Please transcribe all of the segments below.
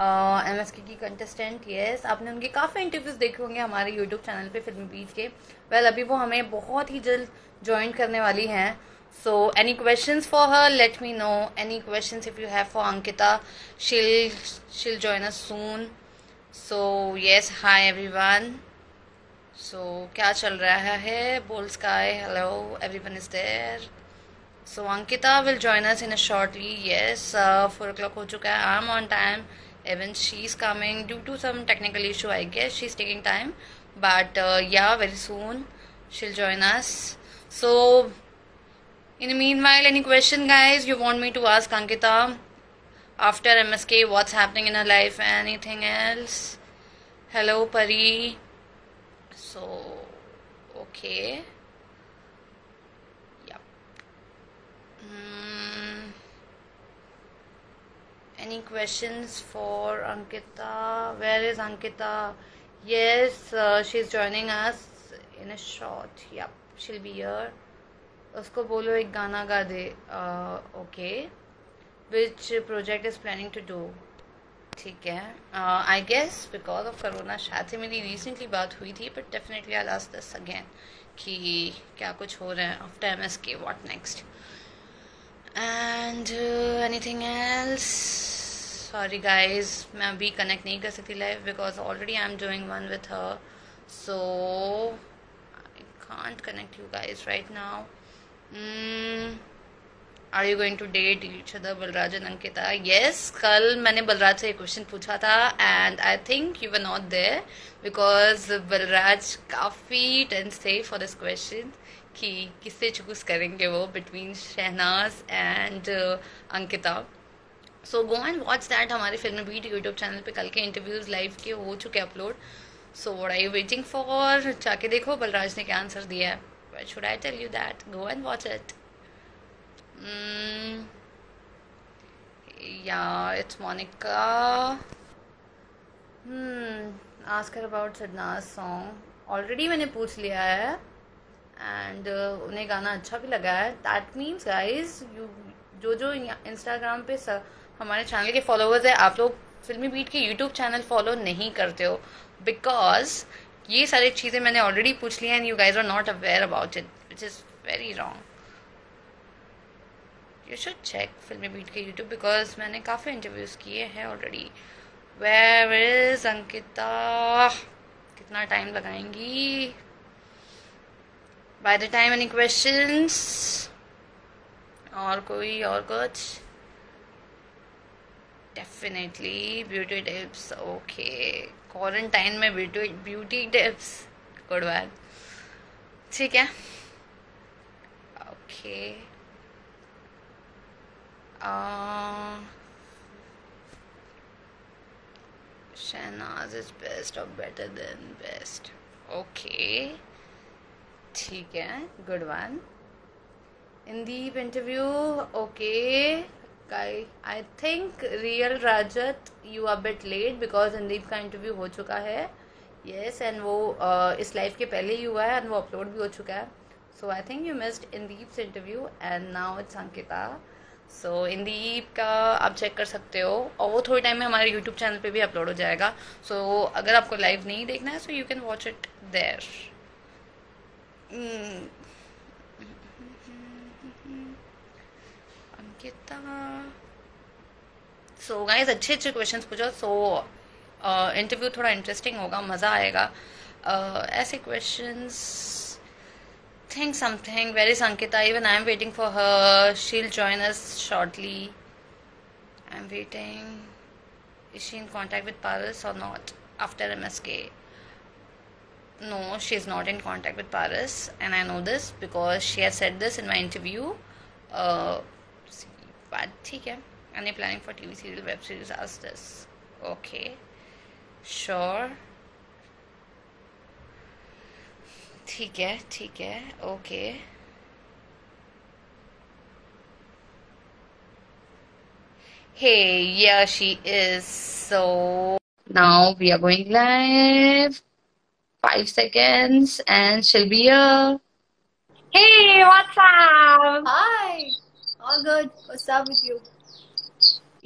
M S K contestant yes आपने उनके काफ़ी इंटरव्यूज़ देखे होंगे हमारे यूट्यूब चैनल पे फ़िल्म बीच के. वेल well, अभी वो हमें बहुत ही जल्द ज्वाइन करने वाली हैं. So any question for her let me know any question if you have for Ankita she'll she'll join us soon so yes hi everyone so क्या चल रहा है? बोल sky hello everyone is there so Ankita will join us in a shortly yes four o'clock हो चुका है. I am on time even she's coming due to some technical issue i guess. She's taking time. But uh, yeah very soon she'll join us. So in the meanwhile any question guys you want me to ask ankita after msk what's happening in her life anything else? Hello pari. So okay Any questions for Ankita? Where is Ankita? Yes, uh, she's joining us in a short. Yep, she'll be here. उसको बोलो एक गाना गा दे okay which project is planning to do ठीक है I guess because of corona शायद से मेरी रिसेंटली बात हुई थी but definitely I last this again कि क्या कुछ हो रहा है after M S K what next and anything else sorry guys मैं अभी कनेक्ट नहीं कर सकती live because already I am doing one with her so I can't connect you guys right now are you going to date each other Balraj and Ankita yes कल मैंने बलराज से एक question पूछा था and I think you were not there because Balraj काफ़ी tense थे for this question कि किससे चूज़ करेंगे वो between Shehnaz and Ankita. So go and watch that हमारे फ़िल्म बीट यूट्यूब चैनल पे कल के इंटरव्यूज़ लाइव के हो चुके upload so what I waiting for जाके देखो, बलराज ने क्या आंसर दिया है। Should I tell you that go and watch it या it's Monika asked her about Shehnaz song already मैंने पूछ लिया है। एंड uh, उन्हें गाना अच्छा भी लगा है। दैट मीन्स गाइज़ यू जो जो इंस्टाग्राम पे स, हमारे चैनल के फॉलोअर्स है आप लोग फिल्मी बीट के यूट्यूब चैनल फॉलो नहीं करते हो। बिकॉज़ ये सारी चीज़ें मैंने ऑलरेडी पूछ ली and you guys are not aware about it which is very wrong you should check Filmi Beat के यूट्यूब बिकॉज़ मैंने काफ़ी इंटरव्यूज़ किए हैं ऑलरेडी वेर इज़ अंकिता? कितना टाइम लगाएँगी? By the time any questions और कोई और कुछ definitely beauty tips okay quarantine में ब्यूटी ब्यूटी टिप्स गुड बात ठीक है ओके शहनाज इज़ बेस्ट और बेटर देन बेस्ट ओके ठीक है good one Indeep interview okay I think real Rajat you are bit late because Indeep का interview हो चुका है. येस एंड वो uh, इस लाइफ के पहले ही हुआ है एंड वो अपलोड भी हो चुका है. So I think you missed Indeep's interview and now it's Ankita so Indeep का आप चेक कर सकते हो. और वो थोड़े टाइम में हमारे यूट्यूब चैनल पे भी अपलोड हो जाएगा. सो अगर आपको लाइव नहीं देखना है so you can watch it there Ankita. So guys अच्छे अच्छे क्वेश्चन पूछो। सो इंटरव्यू थोड़ा इंटरेस्टिंग होगा, मज़ा आएगा। ऐसे question think something very Sankita even I am waiting for her शील join us shortly I am waiting is she in contact with Paras और not after M S K no, she's not in contact with Paris, and I know this because she has said this in my interview. Uh, but okay. Any planning for TV serial, web series? Ask this. Okay, sure. ठीक है ठीक है okay hey yeah she is so now we are going live Five seconds and she'll be here. Hey, what's up? Hi. All good. What's up with you?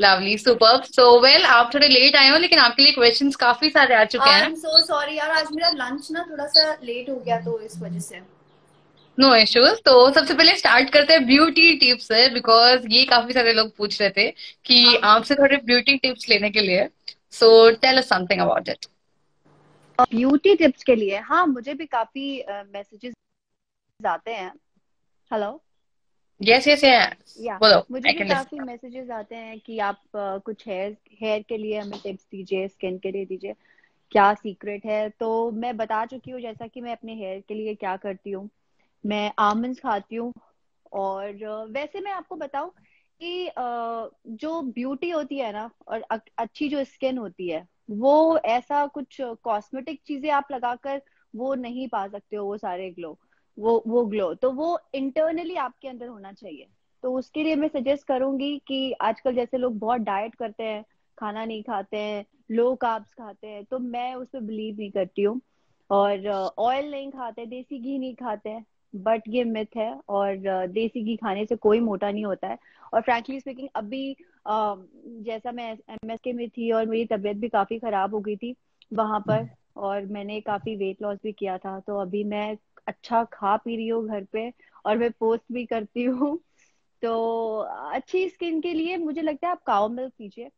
Lovely super so well आप थोड़े late आए हो लेकिन आपके लिए questions काफ़ी सारे आ चुके हैं सो सॉरी यार आज मेरा लंच ना थोड़ा सा लेट हो गया तो इस वजह से नो इश्यूज़ तो सबसे पहले स्टार्ट करते हैं ब्यूटी टिप्स से बिकॉज़ ये काफ़ी सारे लोग पूछ रहे थे कि हाँ. आपसे थोड़े ब्यूटी टिप्स लेने के लिए so tell us something about it beauty tips के लिए हाँ मुझे भी काफ़ी मैसेजेस uh, आते हैं। हेलो यस यस या मुझे भी काफ़ी मैसेजेस आते हैं कि आप uh, कुछ हेयर हेयर के लिए हमें टिप्स दीजिए स्किन के लिए दीजिए क्या सीक्रेट है? तो मैं बता चुकी हूँ जैसा कि मैं अपने हेयर के लिए क्या करती हूँ। मैं आमंड खाती हूँ और uh, वैसे मैं आपको बताऊँ कि uh, जो ब्यूटी होती है ना और अच्छी जो स्किन होती है वो ऐसा कुछ कॉस्मेटिक चीज़ें आप लगाकर वो नहीं पा सकते हो, वो सारे ग्लो वो वो ग्लो तो वो इंटरनली आपके अंदर होना चाहिए। तो उसके लिए मैं सजेस्ट करूँगी कि आजकल जैसे लोग बहुत डाइट करते हैं, खाना नहीं खाते हैं लो कार्ब्स खाते हैं तो मैं उस पर बिलीव नहीं करती हूँ। और ऑयल नहीं खाते, देसी घी नहीं खाते हैं। बट ये मिथ है और देसी घी खाने से कोई मोटा नहीं होता है। और फ्रैंकली स्पीकिंग अभी जैसा मैं एम एस के में थी और मेरी तबीयत भी काफ़ी खराब हो गई थी वहाँ पर और मैंने काफ़ी वेट लॉस भी किया था। तो अभी मैं अच्छा खा पी रही हूँ घर पे और मैं पोस्ट भी करती हूँ। तो अच्छी स्किन के लिए मुझे लगता है आप काउ मिल्क पीजिए।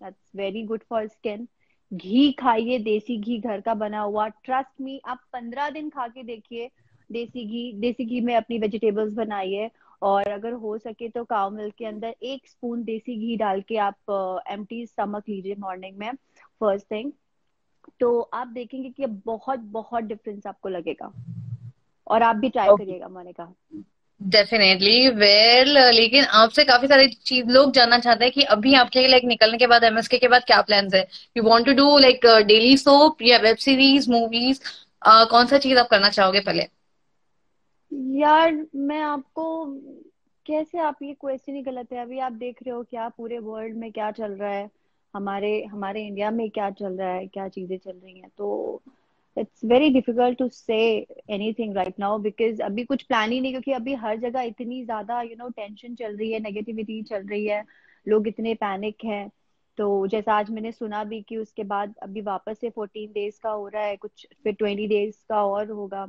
That's very good for skin घी खाइए देसी घी घर का बना हुआ। ट्रस्ट मी आप पंद्रह दिन खा के देखिए देसी घी देसी घी में अपनी वेजिटेबल्स बनाइए और अगर हो सके तो काउ मिल्क के अंदर एक स्पून देसी घी डाल के आप एम टी स्टमक लीजिए मॉर्निंग में फ़र्स्ट थिंग तो आप देखेंगे कि बहुत बहुत डिफरेंस आपको लगेगा और आप भी ट्राई करिएगा मैंने कहा डेफिनेटली वेल well, लेकिन आपसे काफ़ी सारी चीज़ लोग जानना चाहते हैं कि अभी आपके लाइक निकलने के बाद एमएसके के बाद क्या प्लान्स है? You want to do like daily soap या वेब सीरीज़ मूवीज़ कौन सा चीज़ आप करना चाहोगे पहले? यार, मैं आपको, कैसे आप ये क्वेश्चन ही गलत है? अभी आप देख रहे हो क्या पूरे वर्ल्ड में क्या चल रहा है? हमारे हमारे इंडिया में क्या चल रहा है? क्या चीज़ें चल रही हैं? तो it's very difficult to say anything right now because अभी कुछ प्लान ही नहीं, क्योंकि अभी हर जगह इतनी ज़्यादा यू नो टेंशन चल रही है नेगेटिविटी चल रही है, लोग इतने पैनिक हैं। तो जैसा आज मैंने सुना भी कि उसके बाद अभी वापस से फोर्टीन डेज़ का हो रहा है, कुछ फिर ट्वेंटी डेज़ का और होगा।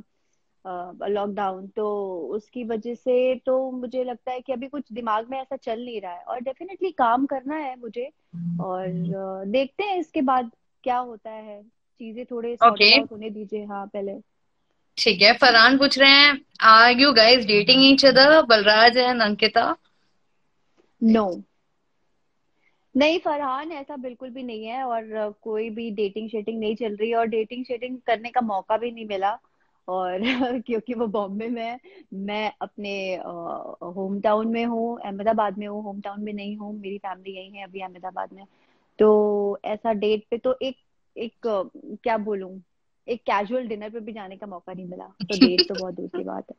लॉकडाउन तो उसकी वजह से तो मुझे लगता है कि अभी कुछ दिमाग में ऐसा चल नहीं रहा है और डेफिनेटली काम करना है मुझे और देखते हैं इसके बाद क्या होता है। चीज़ें थोड़े okay. होने दीजिए हाँ पहले। ठीक है फरहान पूछ रहे हैं are you guys dating each other Balraj and Ankita? No नहीं फरहान ऐसा बिल्कुल भी नहीं है और कोई भी डेटिंग शेटिंग नहीं चल रही है और डेटिंग शेटिंग करने का मौका भी नहीं मिला। और क्योंकि वो बॉम्बे में है मैं अपने होम टाउन में हूँ अहमदाबाद में हूँ होम टाउन में नहीं हूँ मेरी फैमिली यही है अभी अहमदाबाद में। तो ऐसा डेट पे तो एक एक क्या बोलूँ एक कैजुअल डिनर पे भी जाने का मौका नहीं मिला। तो डेट तो बहुत दूर की बात है।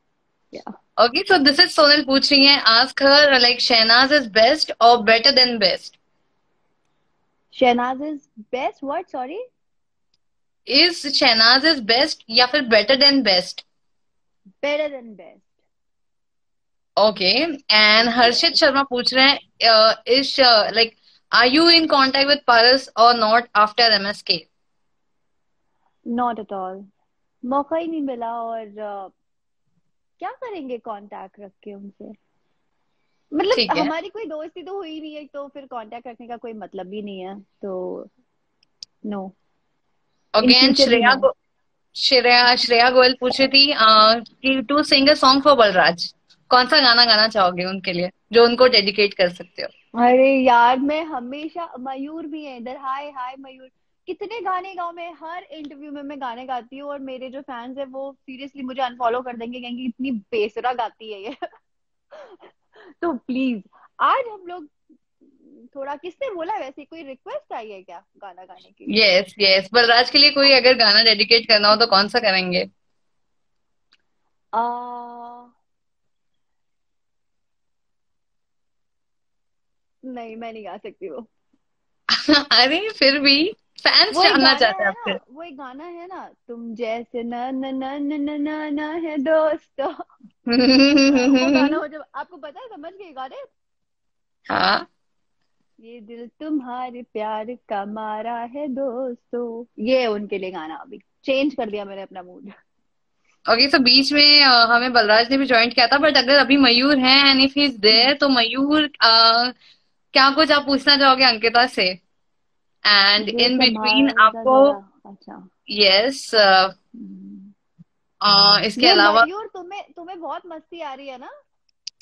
Okay so this is Sonal पूछ रही है ask her like Shehnaaz is best और better than best Shehnaaz is best what sorry is Shehnaaz is best या फिर better than best better than best okay and Harshit Sharma पूछ रहे हैं is like are you in contact with Paras और not after MSK not at all मौका ही नहीं मिला और uh, क्या करेंगे कांटेक्ट रख के उनसे? मतलब हमारी कोई दोस्ती तो हुई नहीं है तो फिर कांटेक्ट रखने का कोई मतलब भी नहीं है तो no no. Again Shreya Shreya Shreya Goyal पूछी थी कि to sing a song for Balraj कौन सा गाना गाना चाहोगे उनके लिए जो उनको डेडिकेट कर सकते हो? अरे यार मैं हमेशा मयूर भी है इधर। हाय हाय मयूर। कितने गाने गाओ मैं हर इंटरव्यू में मैं गाने गाती हूँ और मेरे जो फैंस है वो सीरियसली मुझे अनफॉलो कर देंगे कहेंगे इतनी बेसुरा गाती है ये। तो प्लीज़ आज हम लोग थोड़ा किसने बोला वैसे कोई रिक्वेस्ट आई है क्या गाना गाने की यस यस बलराज के लिए कोई अगर गाना डेडिकेट करना हो तो कौन सा करेंगे? आ... नहीं मैं नहीं गा सकती वो। अरे फिर भी फैंस जानना चाहते हैं आपसे। वो एक गाना है ना तुम जैसे न न न न न न न है दोस्तों। वो गाना हो जब आपको पता है समझ गए गाने? हाँ। ये दिल तुम्हारे प्यार का मारा है दोस्तों। ये उनके लिए गाना अभी। चेंज कर दिया मैंने अपना मूड ओके सो बीच में uh, हमें बलराज ने भी ज्वाइन किया था बट अगर अभी मयूर है एंड इफ़ इज़ देयर तो मयूर uh, क्या कुछ आप पूछना चाहोगे अंकिता से? एंड इन बिटवीन आपको अच्छा। यस yes, uh, इसके अलावा मयूर तुम्हें तुम्हें बहुत मस्ती आ रही है ना?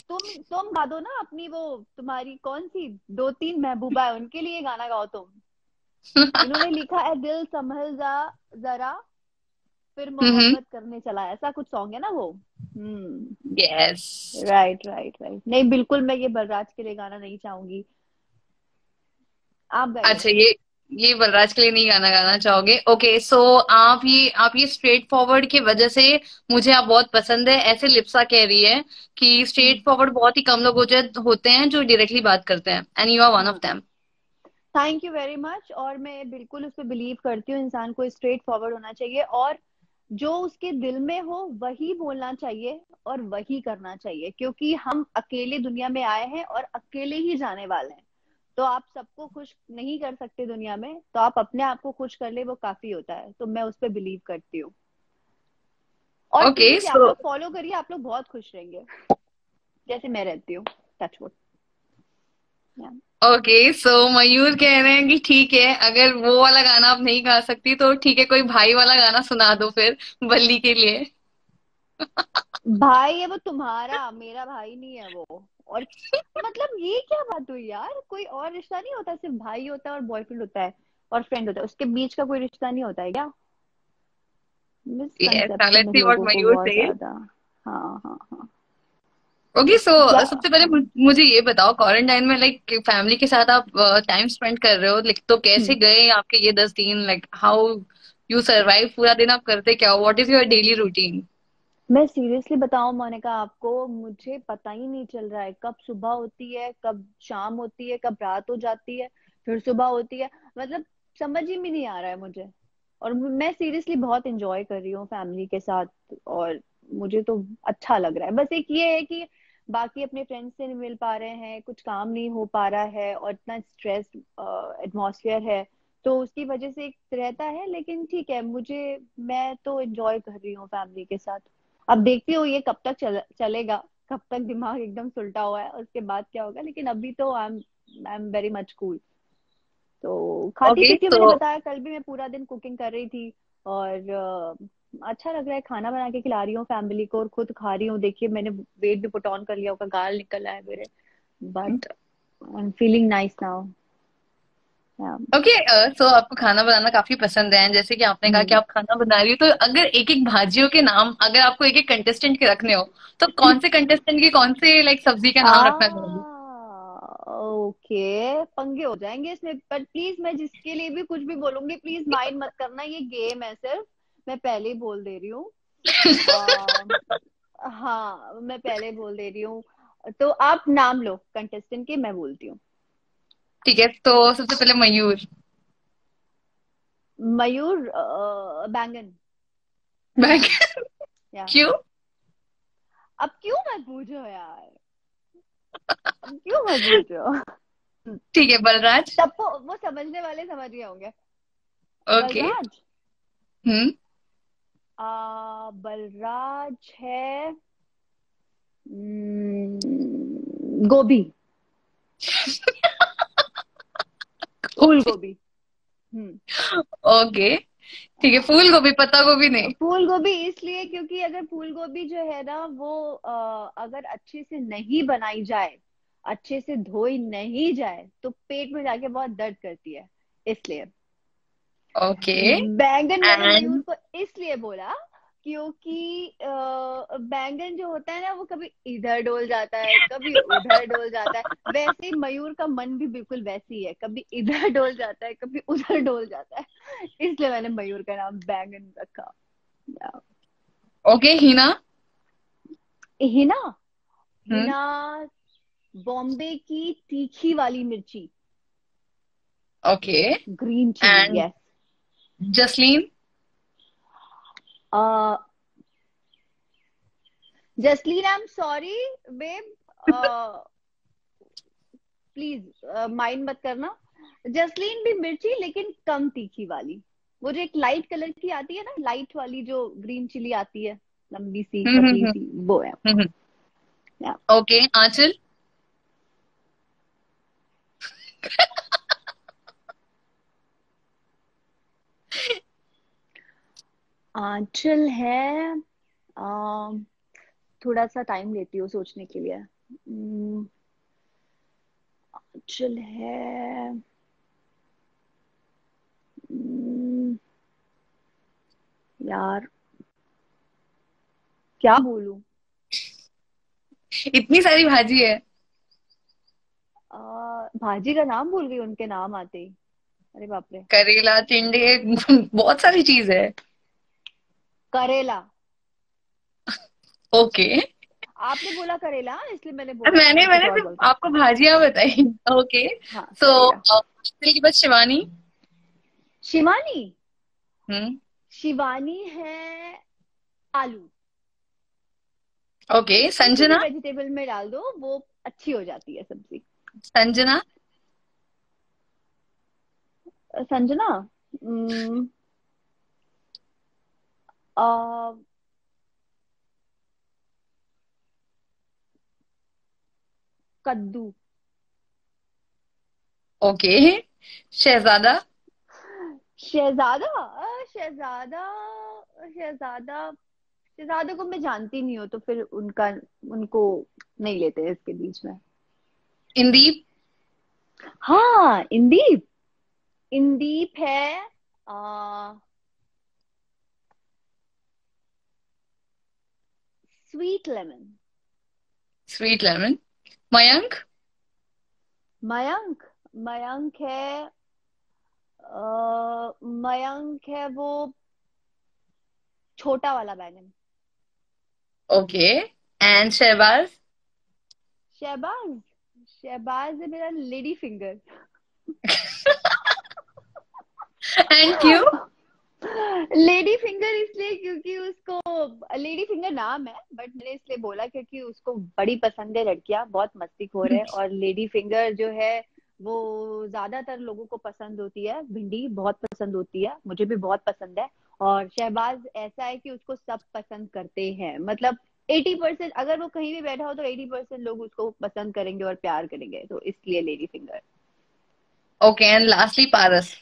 तुम तुम गा दो ना अपनी वो तुम्हारी कौन सी दो तीन महबूबा है उनके लिए गाना गाओ तुम। उन्होंने लिखा है दिल संभल जा जरा फिर मोहब्बत करने चला ऐसा कुछ सॉन्ग है ना वो? यस राइट राइट राइट नहीं बिल्कुल मैं ये बलराज के लिए गाना नहीं चाहूँगी। आप अच्छा ये ये बलराज के लिए नहीं गाना गाना चाहोगे? ओके सो so, आप ये आप ये स्ट्रेट फॉरवर्ड की वजह से मुझे आप बहुत पसंद है। ऐसे लिप्सा कह रही है कि स्ट्रेट फॉरवर्ड बहुत ही कम लोग होते हैं जो डायरेक्टली बात करते हैं and you are one of them thank you very much और मैं बिल्कुल उस पर बिलीव करती हूँ इंसान को स्ट्रेट फॉरवर्ड होना चाहिए और जो उसके दिल में हो वही बोलना चाहिए और वही करना चाहिए क्योंकि हम अकेले दुनिया में आए हैं और अकेले ही जाने वाले हैं। तो आप सबको खुश नहीं कर सकते दुनिया में तो आप अपने आप को खुश कर ले वो काफ़ी होता है। तो मैं उस पर बिलीव करती हूँ। और okay, so... आप लोग फॉलो करिए आप लोग बहुत खुश रहेंगे। जैसे मैं रहती हूँ touch wood okay so Mayur कह रहे हैं कि ठीक है अगर वो वाला गाना आप नहीं गा सकती तो ठीक है कोई भाई वाला गाना सुना दो फिर बल्ली के लिए। भाई है वो तुम्हारा मेरा भाई नहीं है वो। और मतलब ये क्या बात हुई यार? कोई और रिश्ता नहीं होता सिर्फ़ भाई होता है और बॉयफ्रेंड होता है और फ्रेंड होता है। उसके बीच का कोई रिश्ता नहीं होता है क्या? हाँ हाँ हाँ ओके सो सबसे पहले मुझे ये बताओ क्वारंटाइन में लाइक फैमिली के साथ आप टाइम uh, स्पेंड कर रहे हो? लाइक तो कैसे हम्म। गए आपके ये दस दिन? लाइक हाउ यू सरवाइव पूरा दिन आप करते क्या what is your daily routine मैं सीरियसली बताऊँ मोनिका आपको, मुझे पता ही नहीं चल रहा है कब सुबह होती है, कब शाम होती है, कब रात हो जाती है, फिर सुबह होती है। मतलब समझ ही नहीं आ रहा है मुझे। और मैं सीरियसली बहुत इंजॉय कर रही हूँ फैमिली के साथ और मुझे तो अच्छा लग रहा है। बस एक ये है कि बाकी अपने फ्रेंड्स से नहीं मिल पा रहे हैं, कुछ काम नहीं हो पा रहा है और इतना स्ट्रेस एटमोसफियर है तो उसकी वजह से एक रहता है, लेकिन ठीक है, मुझे, मैं तो एंजॉय कर रही हूँ फैमिली के साथ। अब देखती हूँ ये कब तक चल, चलेगा कब तक दिमाग एकदम सुलटा हुआ है उसके बाद क्या होगा लेकिन अभी तो I am I am very much cool तो खाती okay, पीती so... मैंने बताया कल भी मैं पूरा दिन कुकिंग कर रही थी और अच्छा लग रहा है खाना बना के खिला रही हूँ फैमिली को और खुद खा रही हूँ। देखिए मैंने वेट भी पुट ऑन कर लिया होगा गाल निकल आया मेरे। But I am feeling nice now okay so आपको खाना बनाना काफ़ी पसंद है जैसे कि आपने कहा कि. आप खाना बना रही हो तो अगर एक एक भाजियों के नाम अगर आपको एक एक कंटेस्टेंट के रखने हो तो कौन से कंटेस्टेंट की कौन से लाइक सब्ज़ी का नाम रखना चाहोगे? ओके पंगे हो जाएँगे इसमें बट प्लीज़ मैं जिसके लिए भी कुछ भी बोलूँगी प्लीज़ माइंड मत करना ये गेम है सिर्फ़। मैं पहले ही बोल दे रही हूँ। हाँ मैं पहले बोल दे रही हूँ। तो आप नाम लो कंटेस्टेंट के मैं बोलती हूँ। ठीक है तो सबसे पहले मयूर। मयूर बैंगन। बैंगन? क्यों? अब क्यों मत पूछो यार। अब क्यों मत पूछो? ठीक है बलराज। सबको वो समझने वाले समझ गए होंगे। ओके। हम्म। बलराज है हम्म, गोभी। फूल गोभी ओके। ठीक है फूल गोभी पत्ता गोभी नहीं। फूल गोभी इसलिए क्योंकि अगर फूल गोभी जो है ना वो आ, अगर अच्छे से नहीं बनाई जाए अच्छे से धोई नहीं जाए तो पेट में जाके बहुत दर्द करती है इसलिए। ओके। okay. बैंगन को इसलिए बोला क्योंकि बैंगन जो होता है ना वो कभी इधर डोल जाता है कभी उधर डोल जाता है। वैसे ही मयूर का मन भी बिल्कुल वैसी है कभी इधर डोल जाता है कभी उधर डोल जाता है। इसलिए मैंने मयूर का नाम बैंगन रखा। ओके हिना? हिना? हम्म। हिना बॉम्बे की तीखी वाली मिर्ची। Okay green chili yes Jasleen Uh, Jasleen, I'm sorry, babe. Uh, please mind मत करना जसलीन भी मिर्ची लेकिन कम तीखी वाली वो जो एक लाइट कलर की आती है ना लाइट वाली जो ग्रीन चिली आती है लंबी सी हम्म, हम्म, पतली हम्म। सी वो है ओके आंचल आंचल है आ, थोड़ा सा टाइम लेती हूँ सोचने के लिए। आंचल है यार क्या बोलू? इतनी सारी भाजी है। आ, भाजी का नाम भूल गई उनके नाम आते ही। अरे बाप रे। करेला टिंडे बहुत सारी चीज़ है। करेला। ओके। आपने बोला करेला इसलिए मैंने बोला। मैंने मैंने दिया। आपको भाजियाँ बताई। ओके। हाँ सो के बाद शिवानी। शिवानी? हम्म। शिवानी है आलू। ओके भी संजना? वेजिटेबल में डाल दो वो अच्छी हो जाती है सब्ज़ी। संजना? संजना? हम्म, कद्दू। ओके शहजादा? शहजादा? शहजादा शहजादा शहजादा को मैं जानती नहीं हूँ तो फिर उनका उनको नहीं लेते हैं इसके बीच में। इंदीप? हाँ इंदीप। इंदीप है आ, sweet lemon sweet lemon Mayank Mayank Mayank है मयंक है वो छोटा वाला बैगन। ओके एंड शहबाज शहबाज शहबाज है मेरा लेडी फिंगर एंड क्यों लेडी फिंगर इसलिए क्योंकि उसको, लेडी फिंगर नाम है बट मैंने इसलिए बोला क्योंकि उसको बड़ी पसंद है लड़कियाँ, बहुत मस्ती मस्तीखोर है, और लेडी फिंगर जो है, वो ज़्यादातर लोगों को पसंद होती है, भिंडी बहुत पसंद होती है, मुझे भी बहुत पसंद है, और शहबाज ऐसा है कि उसको सब पसंद करते हैं मतलब एटी परसेंट अगर वो कहीं भी बैठा हो तो एटी परसेंट लोग उसको पसंद करेंगे और प्यार करेंगे तो इसलिए lady finger. Okay and lastly Paras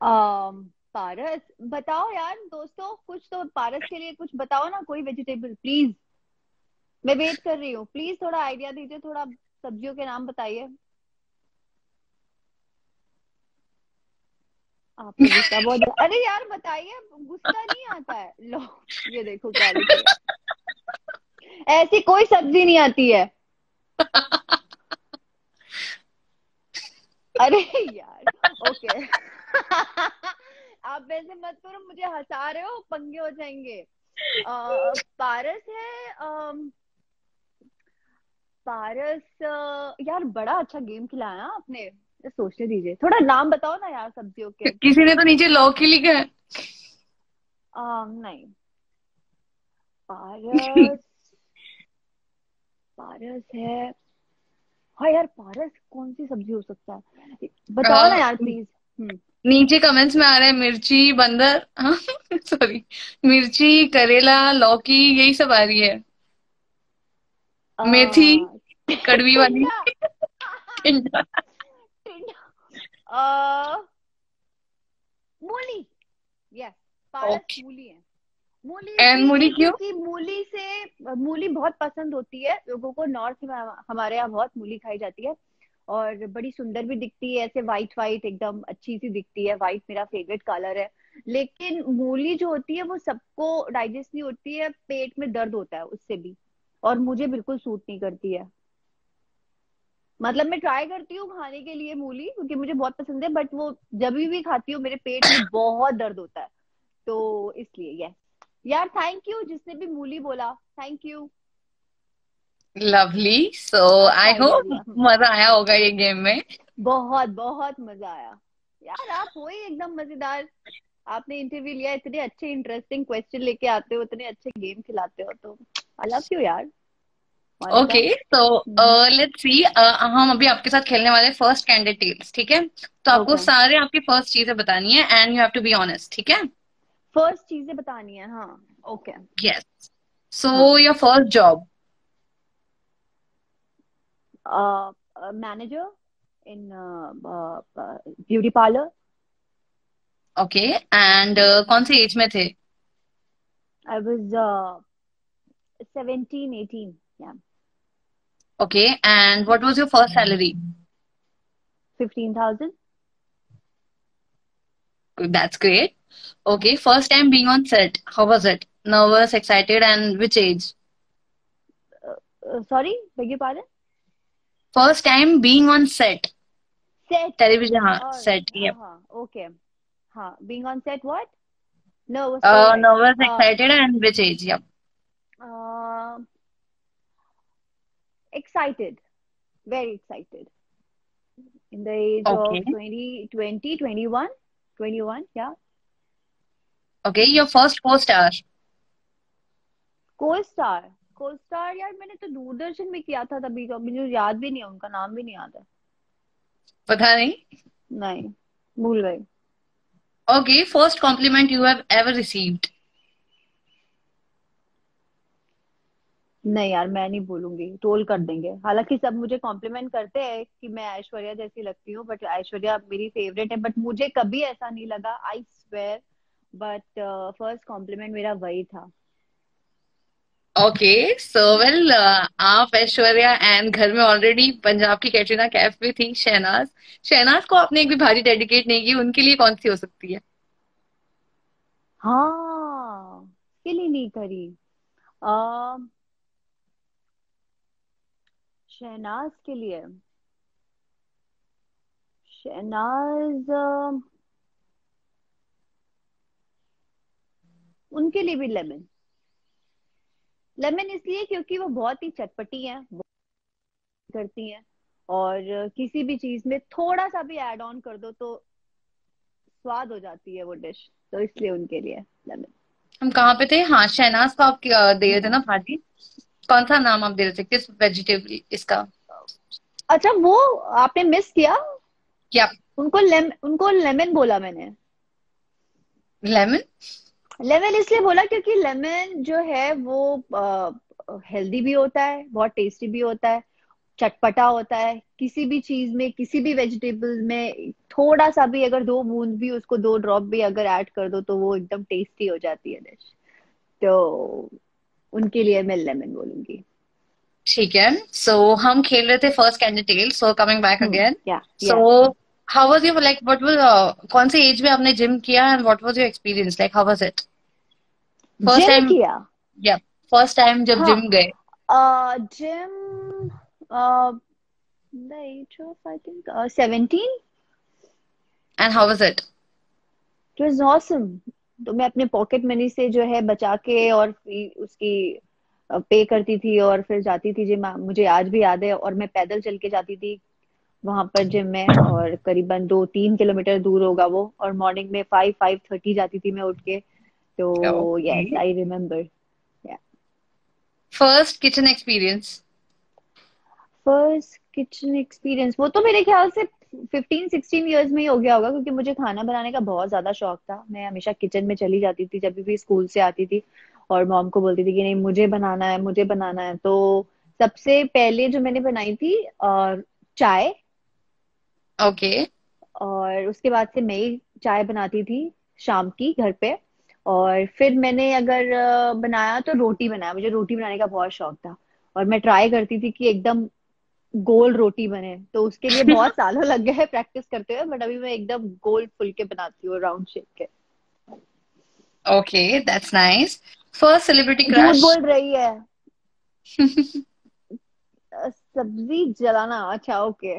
um, Paras बताओ यार दोस्तों कुछ तो पारस के लिए कुछ बताओ ना कोई वेजिटेबल प्लीज़ मैं वेट कर रही हूँ. प्लीज़ थोड़ा आइडिया दीजिए थोड़ा सब्जियों के नाम बताइए. गुस्सा बहुत अरे यार बताइए गुस्सा नहीं आता है। लो ये देखो क्या। ऐसी कोई सब्ज़ी नहीं आती है। अरे यार ओके। आप वैसे मत करो मुझे हंसा रहे हो पंगे हो जाएँगे। अ, पारस है अम, पारस अ, यार बड़ा अच्छा गेम खिलाया आपने। सोचने दीजिए। थोड़ा नाम बताओ ना यार सब्जियों के। किसी ने तो नीचे लौकी लिखा है नहीं। पारस पारस है। हाँ यार पारस कौन सी सब्ज़ी हो सकता है? बताओ ना यार प्लीज़ हम्म। नीचे कमेंट्स में आ रहे हैं मिर्ची बंदर हाँ सॉरी मिर्ची करेला लौकी यही सब आ रही है। मेथी कड़वी वाली। मूली। यस पारस मूली है। मूली And मूली क्यों? क्योंकि मूली से मूली बहुत पसंद होती है। लोगों को नॉर्थ में हमारे यहाँ बहुत मूली खाई जाती है। और बड़ी सुंदर भी दिखती है ऐसे व्हाइट व्हाइट एकदम अच्छी सी दिखती है। व्हाइट मेरा फेवरेट कलर है। लेकिन मूली जो होती है वो सबको डाइजेस्ट नहीं होती है पेट में दर्द होता है उससे भी। और मुझे बिल्कुल सूट नहीं करती है। मतलब मैं ट्राई करती हूँ खाने के लिए मूली क्योंकि मुझे बहुत पसंद है बट वो जब भी खाती हूँ मेरे पेट में बहुत दर्द होता है। तो इसलिए यस यार थैंक यू जिसने भी मूली बोला thank you lovely so I hope मज़ा आया होगा ये गेम में. बहुत बहुत मज़ा आया. यार आप हो ही एकदम मज़ेदार. आपने इंटरव्यू लिया इतने अच्छे इंटरेस्टिंग क्वेश्चन लेके आते हो इतने अच्छे गेम खिलाते हो तो आई लव यू यार. ओके तो लेट्स सी हम अभी आपके साथ खेलने वाले फ़र्स्ट कैंडिडेट ठीक है? तो आपको okay. सारे आपकी फ़र्स्ट चीज़ें बतानी है and you have to be honest ठीक है? फ़र्स्ट चीज़ें बतानी है हाँ okay yes so your first job manager in beauty parlour okay and कौन से एज में थे I was 17 18 yeah Okay. And what was your first salary? 15,000. That's great. Okay. First time being on set. How was it? Nervous, excited, and which age? Uh, uh, sorry, beg your pardon? First time being on set. Set. Television, oh, set. Yep. Uh-huh. Okay. Huh. Being on set, what? Nervous. Uh, nervous, uh, excited, and which age? Yep. Uh, excited, very excited. In the age okay. of 20, 20, 21, 21, yeah. Okay, your first co-star. Co-star, co-star यार मैंने तो दूरदर्शन में किया था तभी तो मुझे याद भी नहीं है उनका नाम भी नहीं याद है। पता नहीं? नहीं भूल गई। Okay, first compliment you have ever received. नहीं यार मैं नहीं बोलूँगी टोल कर देंगे। हालाँकि सब मुझे कॉम्प्लीमेंट करते हैं कि मैं ऐश्वर्या जैसी लगती हूँ बट ऐश्वर्या मेरी फेवरेट है बट मुझे कभी ऐसा नहीं लगा I swear but first compliment मेरा वही था। ओके सो वेल आप ऐश्वर्या एंड घर में ऑलरेडी पंजाब की कैटरीना कैफ भी थी शहनाज। शहनाज को आपने एक भी भारी डेडिकेट नहीं की उनके लिए कौन सी हो सकती है? हाँ के लिए नहीं करी। Uh, शहनाज के लिए। शहनाज उनके लिए भी लेमन। लेमन इसलिए क्योंकि वो बहुत ही चटपटी है करती हैं और किसी भी चीज़ में थोड़ा सा भी ऐड ऑन कर दो तो स्वाद हो जाती है वो डिश तो इसलिए उनके लिए लेमन। हम कहाँ पे थे? हाँ शहनाज को आप दे रहे थे ना भाजी कौन सा नाम आप दे रहे थे? किस वेजिटेबल इसका? अच्छा वो आपने मिस किया? क्या? उनको लेम, उनको लेमन बोला मैंने। लेमन लेमन इसलिए बोला क्योंकि लेमन जो है वो हेल्दी भी होता है बहुत टेस्टी भी होता है चटपटा होता है किसी भी चीज़ में किसी भी वेजिटेबल में थोड़ा सा भी अगर दो बूंद भी उसको दो ड्रॉप भी अगर ऐड कर दो तो वो एकदम टेस्टी हो जाती है डिश तो उनके लिए मैं लेमन बोलूँगी। ठीक है। सो so, हम खेल रहे थे first candidate so coming back again so how was your like what was कौन से एज में आपने जिम किया and what was your experience like how was it first time किया? या फ़र्स्ट टाइम जब जिम हाँ, गए। Gym the age of I think uh, 17. And how was it? It was awesome. तो मैं अपने पॉकेट मनी से जो है बचा के और उसकी पे करती थी और फिर जाती थी जिम मुझे आज भी याद है और मैं पैदल चल के जाती थी। वहाँ पर जिम में और करीबन दो तीन किलोमीटर दूर होगा वो। और मॉर्निंग में फाइव फाइव थर्टी जाती थी मैं उठ के। तो yes I remember first kitchen experience first kitchen experience वो तो मेरे ख्याल से फिफ्टीन सिक्सटीन ईयर्स में ही हो गया होगा क्योंकि मुझे खाना बनाने का बहुत ज़्यादा शौक था। मैं हमेशा किचन में चली जाती थी जब भी स्कूल से आती थी और मॉम को बोलती थी कि नहीं मुझे बनाना है मुझे बनाना है। तो सबसे पहले जो मैंने बनाई थी और चाय। Okay okay. और उसके बाद से मैं ही चाय बनाती थी शाम की घर पे। और फिर मैंने अगर बनाया तो रोटी बनाया। मुझे रोटी बनाने का बहुत शौक था। और मैं ट्राई करती थी कि एकदम गोल रोटी बने। तो उसके लिए बहुत सालों लग गए प्रैक्टिस करते हुए बट अभी मैं एकदम गोल फुल के बनाती हूँ राउंड शेप के। Okay that's nice first celebrity crush बोल रही है। सब्ज़ी जलाना। अच्छा okay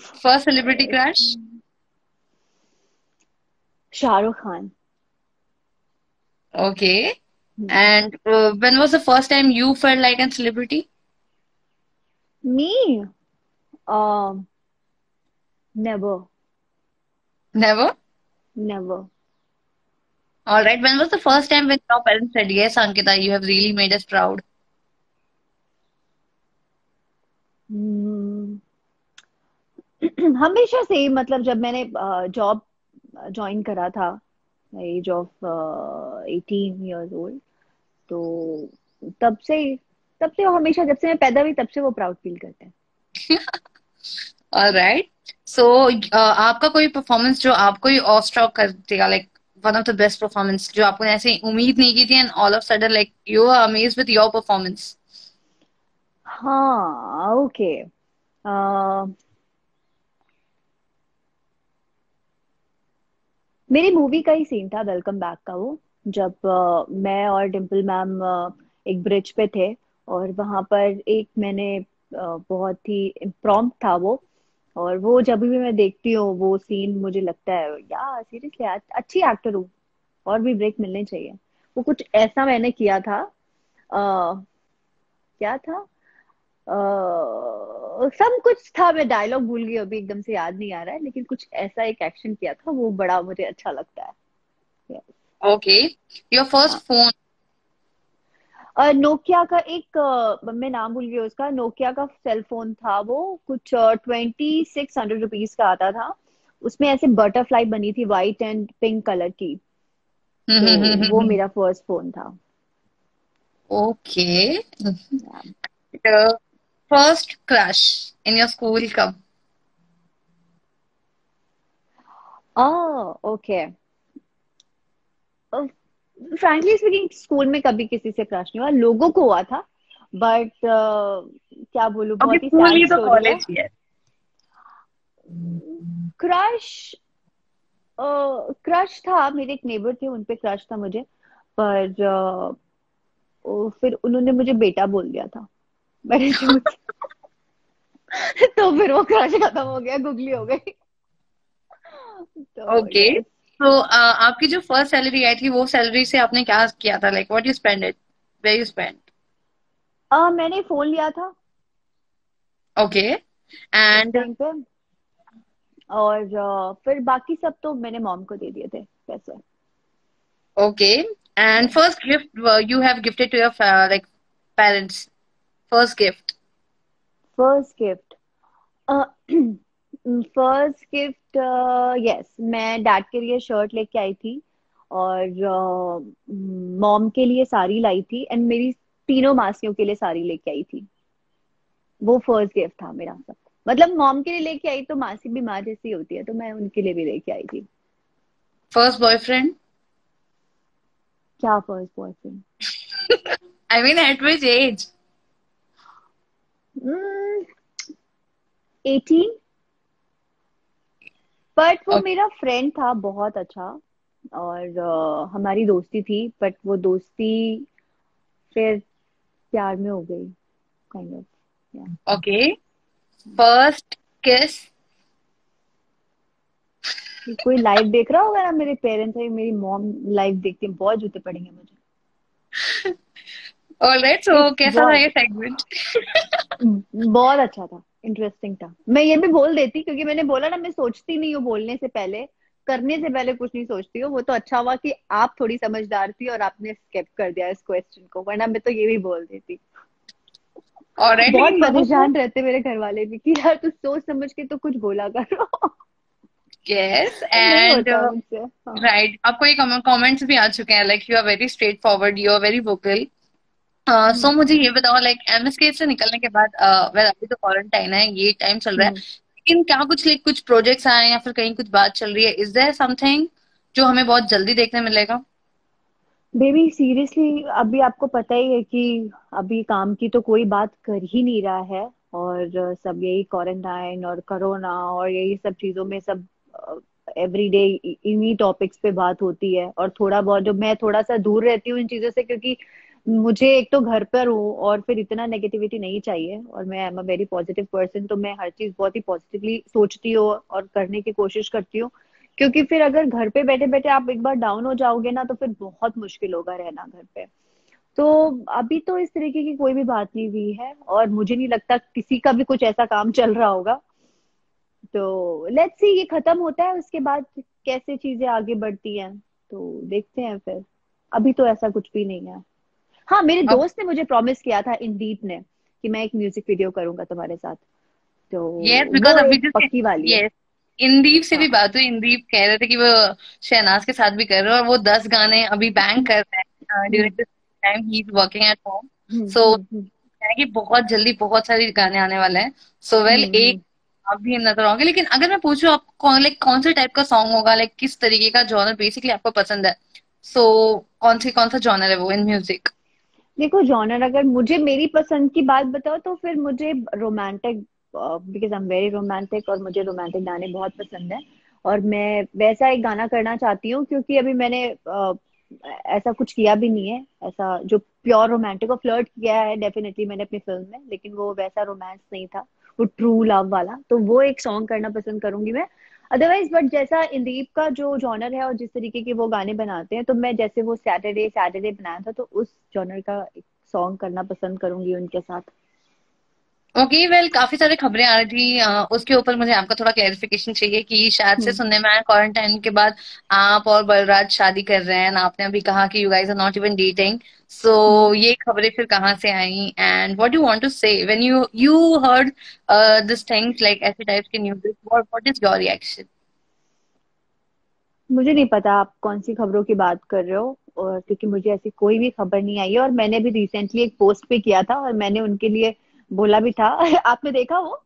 first celebrity crush Shahrukh Khan. Okay and when was the first time you felt like an celebrity Me? Um, never. Never? Never. All right. When was the first time when your parents said, "Yes, Ankita, you have really made us proud"? Hmm. हमेशा से मतलब जब मैंने job join करा था age of eighteen years old तो तब से तब से वो हमेशा जब से मैं पैदा हुई तब से वो प्राउड फील करते हैं। ऑलराइट सो आपका कोई परफॉर्मेंस जो आपको ही ऑफ़ स्ट्रॉक कर देगा like one of the best performance जो आपको ऐसे उम्मीद नहीं की थी and all of sudden like you are amaze with your performance हाँ ओके मेरी मूवी का ही सीन था वेलकम बैक का वो जब uh, मैं और डिम्पल मैम एक ब्रिज पे थे और वहाँ पर एक मैंने uh, बहुत ही प्रॉम्प्ट था वो और वो जब भी मैं देखती हूँ वो सीन मुझे लगता है यार सीरियसली अच्छी एक्टर हूँ और भी ब्रेक मिलने चाहिए। वो कुछ ऐसा मैंने किया था आ, क्या था? सब कुछ था मैं डायलॉग भूल गई अभी एकदम से याद नहीं आ रहा है लेकिन कुछ ऐसा एक एक्शन किया था वो बड़ा मुझे अच्छा लगता है। Okay your first phone Nokia का एक uh, मैं नाम भूल गई उसका नोकिया का सेल फ़ोन था वो कुछ ट्वेंटी सिक्स हंड्रेड रुपीज़ का आता था। उसमें ऐसे बटरफ्लाई बनी थी व्हाइट एंड पिंक कलर की। तो वो मेरा फ़र्स्ट फ़ोन था। Okay first crush in your school कब ओके फ्रैंकली स्पीकिंग स्कूल में कभी किसी से क्रश नहीं हुआ। लोगों को हुआ था बट uh, क्या बोलू बहुत ही सैड तो कॉलेज है। क्रश क्रश था मेरे एक नेबर थे उनपे क्रश था मुझे पर uh, फिर उन्होंने मुझे बेटा बोल दिया था। मैंने तो फिर वो क्रश खत्म हो गया गुगली हो गई। तो ओके तो आपकी जो फ़र्स्ट सैलरी आई थी वो सैलरी से आपने क्या किया था? Like what you spend it where you spend मैंने फ़ोन लिया था। ओके एंड और uh, फिर बाकी सब तो मैंने मॉम को दे दिए थे पैसे। Okay and first gift you have gifted to your like parents first gift first gift first gift yes मैं डैड के लिए शर्ट लेके आई थी और मॉम uh, के लिए साड़ी लाई थी एंड मेरी तीनों मासियों के लिए साड़ी लेके आई थी। वो फ़र्स्ट गिफ्ट था मेरा सब। मतलब मॉम के लिए लेके आई तो मासी भी माँ जैसी होती है तो मैं उनके लिए भी लेके आई थी। फ़र्स्ट बॉयफ्रेंड क्या first boyfriend I mean at which age eighteen but वो okay. मेरा फ्रेंड था बहुत अच्छा। और uh, हमारी दोस्ती थी बट वो दोस्ती फिर प्यार में हो गई काइंड ऑफ़ ओके फ़र्स्ट किस कोई लाइव देख रहा होगा ना मेरे पेरेंट्स है मेरी मॉम लाइव देखती है बहुत जूते पड़ेंगे मुझे। ऑलराइट सो कैसा था ये सेगमेंट बहुत अच्छा था इंटरेस्टिंग था। मैं ये भी बोल देती क्योंकि मैंने बोला ना मैं सोचती नहीं हूँ बोलने से पहले करने से पहले कुछ नहीं सोचती हूँ। वो तो अच्छा हुआ कि आप थोड़ी समझदार थी और आपने स्केप कर दिया इस क्वेश्चन को वरना मैं तो ये भी बोल देती। और बहुत परेशान रहते मेरे घर वाले भी कि यार तू सोच समझ के तो कुछ बोला करो। यस एंड राइट आपको ये कमेंट्स भी आ चुके हैं like you are very straightforward you are very vocal so मुझे ये बताओ लाइक एमएसके से निकलने के बाद वेल uh, अभी तो क्वारंटाइन है ये टाइम चल रहा है। hmm. लेकिन क्या कुछ लाइक कुछ प्रोजेक्ट्स आए या फिर कहीं कुछ बात चल रही है? इज़ देयर समथिंग जो हमें बहुत जल्दी देखने मिलेगा? बेबी सीरियसली अभी आपको पता ही है कि अभी काम की तो कोई बात कर ही नहीं रहा है और सब यही क्वारंटाइन और कोरोना और यही सब चीज़ों में सब एवरी डे इन्हीं टॉपिक्स पे बात होती है। और थोड़ा बहुत जो मैं थोड़ा सा दूर रहती हूँ इन चीज़ों से क्योंकि मुझे एक तो घर पर हूँ और फिर इतना नेगेटिविटी नहीं चाहिए और मैं am a very positive person तो मैं हर चीज़ बहुत ही पॉजिटिवली सोचती हूँ और करने की कोशिश करती हूँ। क्योंकि फिर अगर घर पे बैठे बैठे आप एक बार डाउन हो जाओगे ना तो फिर बहुत मुश्किल होगा रहना घर पे। तो अभी तो इस तरीके की कोई भी बात नहीं हुई है और मुझे नहीं लगता किसी का भी कुछ ऐसा काम चल रहा होगा। तो लेट्स सी ये खत्म होता है, उसके बाद कैसे चीज़ें आगे बढ़ती हैं तो देखते हैं फिर। अभी तो ऐसा कुछ भी नहीं है। हाँ मेरे अब... दोस्त ने मुझे प्रॉमिस किया था इंदीप ने कि मैं एक म्यूज़िक वीडियो करूँगा तुम्हारे साथ। तो yes, because अभी पक्की वाली yes. इंदीप से भी हाँ। बात हुई। इंदीप कह रहे थे कि वो शहनाज के साथ भी कर रहे हैं और वो दस गाने अभी बैंक कर रहे हैं। During this time he is working at home so कि बहुत जल्दी बहुत सारे गाने आने वाले हैं। सो so, वेल well, एक आप भी नज़र आओगे लेकिन अगर मैं पूछूँ आपको कौन लाइक कौन से टाइप का सॉन्ग होगा? लाइक किस तरीके का जॉनर बेसिकली आपको पसंद है? सो so, कौन सी कौन सा जॉनर है वो इन म्यूज़िक देखो जॉनर अगर मुझे मेरी पसंद की बात बताओ तो फिर मुझे romantic because I am very romantic और मुझे रोमांटिक गाने बहुत पसंद है। और मैं वैसा एक गाना करना चाहती हूँ क्योंकि अभी मैंने uh, ऐसा कुछ किया भी नहीं है। ऐसा जो प्योर रोमांटिक और फ्लर्ट किया है डेफिनेटली मैंने अपनी फ़िल्म में लेकिन वो वैसा रोमांस नहीं था वो ट्रू लव वाला। तो वो एक सॉन्ग करना पसंद करूँगी मैं। अदरवाइज़ बट जैसा इंदीप का जो जॉनर है और जिस तरीके के वो गाने बनाते हैं तो मैं जैसे वो सैटरडे सैटरडे बनाया था तो उस जॉनर का सॉन्ग करना पसंद करूँगी उनके साथ। ओके okay, वेल well, काफ़ी सारी खबरें आ रही थी। uh, उसके ऊपर मुझे आपका थोड़ा क्लैरिफिकेशन चाहिए कि शायद से हम्म। सुनने में आया क्वारंटाइन के बाद आप और बलराज शादी कर रहे हैं आपने अभी कहा कि you guys are not even dating so ये खबरें फिर कहाँ से आई? And what you want to say when you you heard this things like ऐसे टाइप्स के news what what is your reaction मुझे नहीं पता आप कौन सी खबरों की बात कर रहे हो और क्योंकि मुझे ऐसी कोई भी खबर नहीं आई है और मैंने भी रिसेंटली एक पोस्ट पे किया था और मैंने उनके लिए बोला भी था। आपने देखा वो?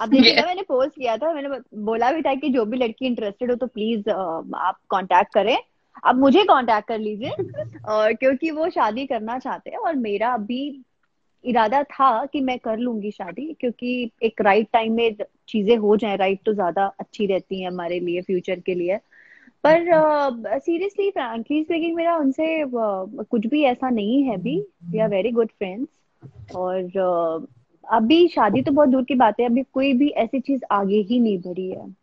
आपने देखा मैंने पोस्ट किया था मैंने बोला भी था कि जो भी लड़की इंटरेस्टेड हो तो प्लीज़ आप कांटेक्ट करें। अब मुझे कांटेक्ट कर लीजिए। और क्योंकि वो शादी करना चाहते हैं और मेरा अभी इरादा था कि मैं कर लूँगी शादी क्योंकि एक राइट टाइम में चीज़ें हो जाए राइट तो ज़्यादा अच्छी रहती है हमारे लिए फ्यूचर के लिए। पर सीरियसली फ्रैंकली स्पीकिंग मेरा उनसे uh, कुछ भी ऐसा नहीं है अभी। We are very good friends और uh, अभी शादी तो बहुत दूर की बात है अभी कोई भी ऐसी चीज़ आगे ही नहीं बढ़ी है।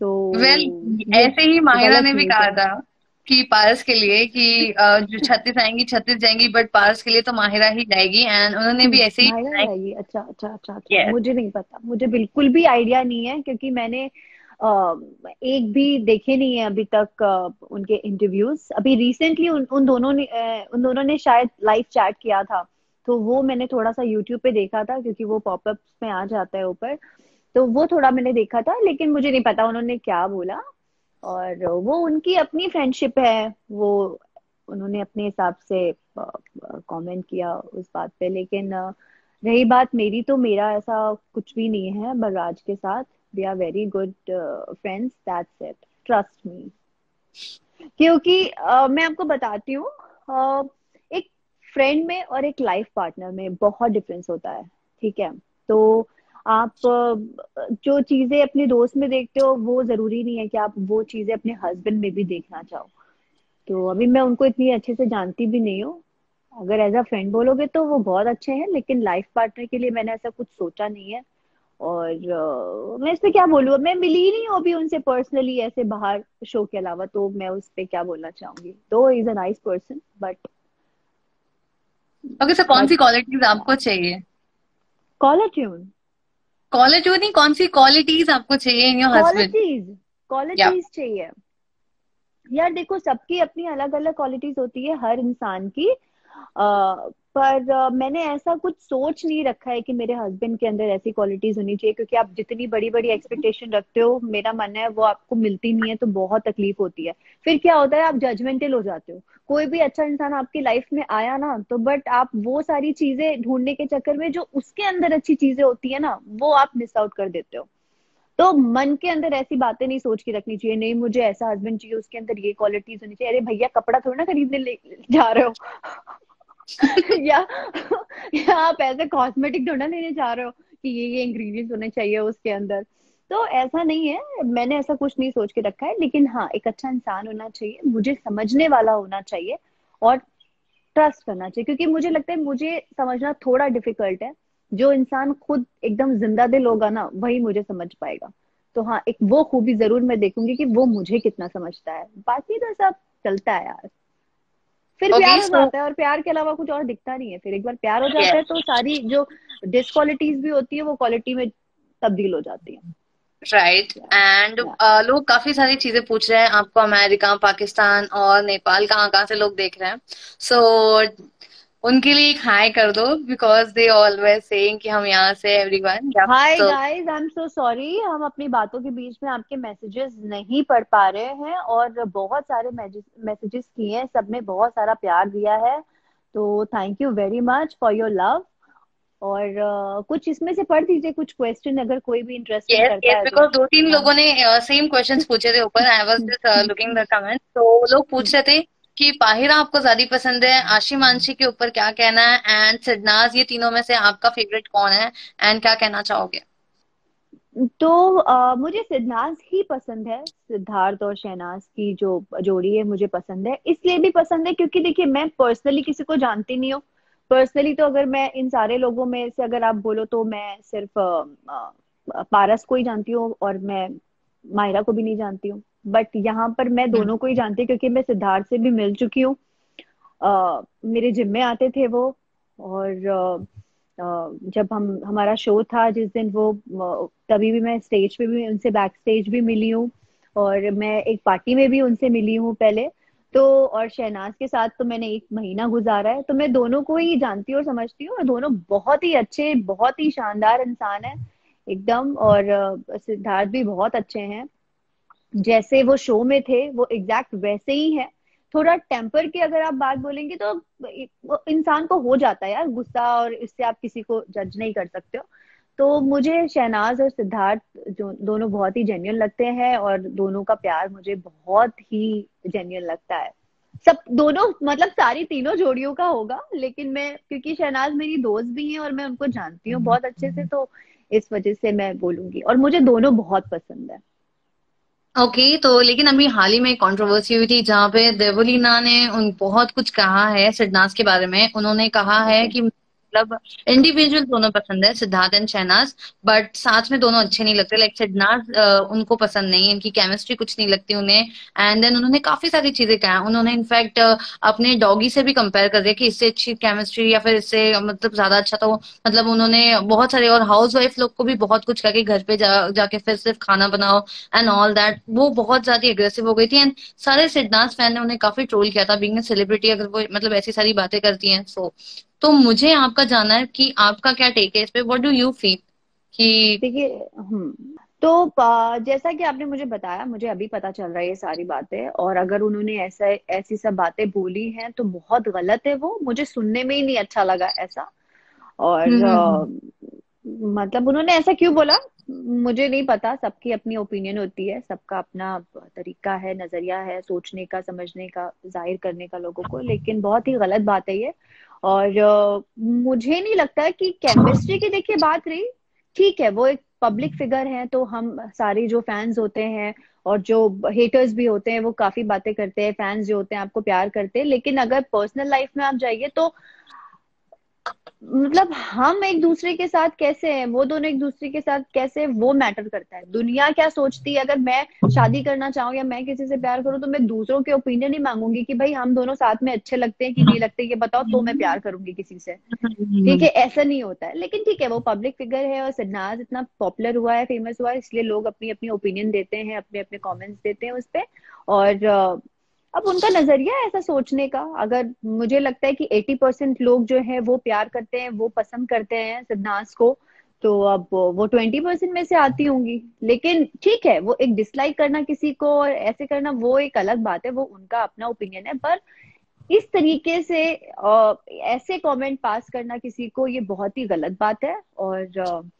तो वेल well, ऐसे ही माहिरा ने भी कहा था कि पारस के लिए कि जो छत्तीस आएँगी छत्तीस जाएँगी बट पारस के लिए तो माहिरा ही जाएगी एंड उन्होंने भी ऐसे ही जाएगी। अच्छा अच्छा अच्छा, अच्छा। Yes. मुझे नहीं पता। मुझे बिल्कुल भी आइडिया नहीं है क्योंकि मैंने एक भी देखे नहीं है अभी तक उनके इंटरव्यूज़ अभी रिसेंटली उन, उन दोनों ने उन दोनों ने शायद लाइव चैट किया था। तो वो मैंने थोड़ा सा यूट्यूब पे देखा था क्योंकि वो पॉपअप्स में आ जाता है ऊपर। तो वो थोड़ा मैंने देखा था लेकिन मुझे नहीं पता उन्होंने क्या बोला। और वो उनकी अपनी फ्रेंडशिप है वो उन्होंने अपने हिसाब से कमेंट किया उस बात पे। लेकिन रही बात मेरी तो मेरा ऐसा कुछ भी नहीं है बलराज के साथ। We are very good friends that's it trust me क्योंकि uh, मैं आपको बताती हूँ uh, एक फ्रेंड में और एक लाइफ पार्टनर में बहुत डिफरेंस होता है ठीक है? तो आप जो चीज़ें अपने दोस्त में देखते हो वो ज़रूरी नहीं है कि आप वो चीज़ें अपने हस्बैंड में भी देखना चाहो। तो अभी मैं उनको इतनी अच्छे से जानती भी नहीं हूँ। अगर एज अ फ्रेंड बोलोगे तो वो बहुत अच्छे हैं लेकिन लाइफ पार्टनर के लिए मैंने ऐसा कुछ सोचा नहीं है। और मैं इस पे क्या बोलूँ मैं मिली ही नहीं हूँ अभी उनसे पर्सनली ऐसे बाहर शो के अलावा तो मैं उस पर क्या बोलना चाहूँगी। तो is a nice person but okay sir कौन सी क्वालिटीज आपको चाहिए? कॉलर ट्यून कॉलर वो नहीं कौन सी क्वालिटीज आपको चाहिए in your husband qualities qualities चाहिए। यार देखो सबकी अपनी अलग अलग क्वालिटीज होती है हर इंसान की। पर uh, मैंने ऐसा कुछ सोच नहीं रखा है कि मेरे हस्बैंड के अंदर ऐसी क्वालिटीज होनी चाहिए क्योंकि आप जितनी बड़ी बड़ी एक्सपेक्टेशन रखते हो मेरा मन है वो आपको मिलती नहीं है तो बहुत तकलीफ़ होती है। फिर क्या होता है आप जजमेंटल हो जाते हो। कोई भी अच्छा इंसान आपकी लाइफ में आया ना तो बट आप वो सारी चीज़ें ढूँढने के चक्कर में जो उसके अंदर अच्छी चीज़ें होती है ना वो आप मिस आउट कर देते हो। तो मन के अंदर ऐसी बातें नहीं सोच के रखनी चाहिए नहीं मुझे ऐसा हस्बैंड चाहिए उसके अंदर ये क्वालिटीज होनी चाहिए अरे भैया कपड़ा थोड़ा ना खरीदने ले जा रहे हो। या या आप ऐसे कॉस्मेटिक थोड़ा लेने जा रहे हो कि ये ये इंग्रेडिएंट्स होने चाहिए उसके अंदर। तो ऐसा नहीं है, मैंने ऐसा कुछ नहीं सोच के रखा है, लेकिन हाँ एक अच्छा इंसान होना चाहिए, मुझे समझने वाला होना चाहिए और ट्रस्ट करना चाहिए, क्योंकि मुझे लगता है, मुझे समझना थोड़ा डिफ़िकल्ट है। जो इंसान खुद एकदम ज़िंदा दिल होगा ना, वही मुझे समझ पाएगा। तो हाँ एक वो खूबी ज़रूर मैं देखूँगी कि वो मुझे कितना समझता है। बाकी तो सब चलता है यार। फिर प्यार हो जाता है और प्यार के अलावा कुछ और दिखता नहीं है। फिर एक बार प्यार हो जाता है तो सारी जो डिसक्वालिटीज भी होती है वो क्वालिटी में तब्दील हो जाती है। राइट एंड लोग काफ़ी सारी चीज़ें पूछ रहे हैं। आपको अमेरिका पाकिस्तान और नेपाल कहाँ कहाँ से लोग देख रहे हैं। सो so, उनके लिए एक हाय कर दो बिकॉज़ दे ऑलवेज सेइंग कि हम यहाँ से everyone hi guys I am so sorry हम अपनी बातों के बीच में आपके मैसेजेस नहीं पढ़ पा रहे हैं और बहुत सारे मैसेजेस किए हैं सबने बहुत सारा प्यार दिया है। तो thank you very much for your love और uh, कुछ इसमें से पढ़ दीजिए कुछ क्वेश्चन अगर कोई भी इंटरेस्ट yes, करता yes, है बिकॉज़। दो तीन लोगों ने सेम क्वेश्चंस पूछे थे ऊपर I was just looking the comment तो लोग पूछ रहे थे कि पाहिरा आपको ज़्यादा पसंद है आशी मानसी के ऊपर क्या कहना है एंड सिडनाज ये तीनों में से आपका फेवरेट कौन है एंड क्या कहना चाहोगे? तो आ, मुझे सिद्धांत ही पसंद है सिद्धार्थ और शहनाज की जो जोड़ी है मुझे पसंद है। इसलिए भी पसंद है क्योंकि देखिए मैं पर्सनली किसी को जानती नहीं हूँ। पर्सनली तो अगर मैं इन सारे लोगों में से अगर आप बोलो तो मैं सिर्फ़ आ, पारस को ही जानती हूँ और मैं मायरा को भी नहीं जानती हूँ। बट यहाँ पर मैं हम्म। दोनों को ही जानती हूँ क्योंकि मैं सिद्धार्थ से भी मिल चुकी हूँ। मेरे जिम में आते थे वो और आ, जब हम हमारा शो था जिस दिन वो तभी भी मैं स्टेज पे भी उनसे बैक स्टेज भी मिली हूँ और मैं एक पार्टी में भी उनसे मिली हूँ पहले। तो और शहनाज के साथ तो मैंने एक महीना गुजारा है तो मैं दोनों को ही जानती हूँ और समझती हूँ और दोनों बहुत ही अच्छे बहुत ही शानदार इंसान है एकदम। और सिद्धार्थ भी बहुत अच्छे हैं। जैसे वो शो में थे वो एग्जैक्ट वैसे ही है। थोड़ा टेम्पर की अगर आप बात बोलेंगे तो इंसान को हो जाता है यार गुस्सा और इससे आप किसी को जज नहीं कर सकते हो। तो मुझे शहनाज और सिद्धार्थ जो दोनों बहुत ही जेन्यून लगते हैं और दोनों का प्यार मुझे बहुत ही जेन्यून लगता है। सब दोनों मतलब सारी तीनों जोड़ियों का होगा लेकिन मैं क्योंकि शहनाज मेरी दोस्त भी है और मैं उनको जानती हूँ बहुत अच्छे से तो इस वजह से मैं बोलूँगी। और मुझे दोनों बहुत पसंद है। ओके okay, तो लेकिन अभी हाल ही में कंट्रोवर्सी हुई थी जहाँ पे देवलीना ने उन बहुत कुछ कहा है सिडनास के बारे में। उन्होंने कहा है कि मतलब इंडिविजुअल दोनों पसंद है, सिद्धार्थ एंड शहनाज बट साथ में दोनों अच्छे नहीं लगते। लाइक सिद्धार्थ उनको पसंद नहीं इनकी केमिस्ट्री कुछ नहीं लगती उन्हें। एंड देन उन्होंने काफ़ी सारी चीज़ें कहा। उन्होंने इनफैक्ट अपने डॉगी से भी कंपेयर कर दिया कि इससे अच्छी केमिस्ट्री या फिर इससे मतलब ज़्यादा अच्छा तो मतलब उन्होंने बहुत सारे और हाउस वाइफ लोग को भी बहुत कुछ कहा कि घर पे जा, जाके फिर सिर्फ़ खाना बनाओ एंड ऑल दैट वो बहुत ज़्यादा एग्रेसिव हो गई थी। एंड सारे सिद्धार्थ फ़ैन ने उन्हें काफ़ी ट्रोल किया था। बिंग सेलिब्रिटी अगर वो मतलब ऐसी सारी बातें करती हैं सो तो मुझे आपका जानना है कि आपका क्या टेक है इस पे? व्हाट डू यू फील कि देखिए हम्म, तो जैसा कि आपने मुझे बताया मुझे अभी पता चल रहा है ये सारी बातें और अगर उन्होंने ऐसा ऐसी सब बातें बोली हैं तो बहुत गलत है वो। मुझे सुनने में ही नहीं अच्छा लगा ऐसा। और हम्म, हम्म, मतलब उन्होंने ऐसा क्यों बोला? मुझे नहीं पता। सबकी अपनी ओपिनियन होती है सबका अपना तरीका है नज़रिया है सोचने का समझने का ज़ाहिर करने का लोगों को। लेकिन बहुत ही गलत बात है ये। और मुझे नहीं लगता कि केमिस्ट्री की देखिए बात रही। ठीक है, वो एक पब्लिक फिगर है तो हम सारे जो फैंस होते हैं और जो हेटर्स भी होते हैं, वो काफ़ी बातें करते हैं। फैंस जो होते हैं, आपको प्यार करते हैं। लेकिन अगर पर्सनल लाइफ में आप जाइए तो मतलब हम एक दूसरे के साथ कैसे हैं? वो दोनों एक दूसरे के साथ कैसे वो मैटर करता है? दुनिया क्या सोचती है? अगर मैं शादी करना चाहूँ या मैं किसी से प्यार करूँ तो मैं दूसरों के ओपिनियन ही मांगूँगी कि भाई, हम दोनों साथ में अच्छे लगते हैं कि नहीं लगते, ये बताओ तो मैं प्यार करूँगी किसी से। ठीक है, ऐसा नहीं होता है। लेकिन ठीक है, वो पब्लिक फिगर है और सिद्धार्थ इतना पॉपुलर हुआ है फ़ेमस हुआ है, इसलिए लोग अपनी अपनी ओपिनियन देते हैं अपने अपने कॉमेंट्स देते हैं उस पर और अब उनका नज़रिया ऐसा सोचने का। अगर मुझे लगता है कि 80 परसेंट लोग जो है, वो प्यार करते हैं, वो पसंद करते हैं सिद्धांत को तो अब वो ट्वेंटी परसेंट में से आती होंगी। लेकिन ठीक है, वो एक डिसलाइक करना किसी को और ऐसे करना, वो एक अलग बात है, वो उनका अपना ओपिनियन है। पर इस तरीके से ऐसे कमेंट पास करना किसी को, ये बहुत ही गलत बात है और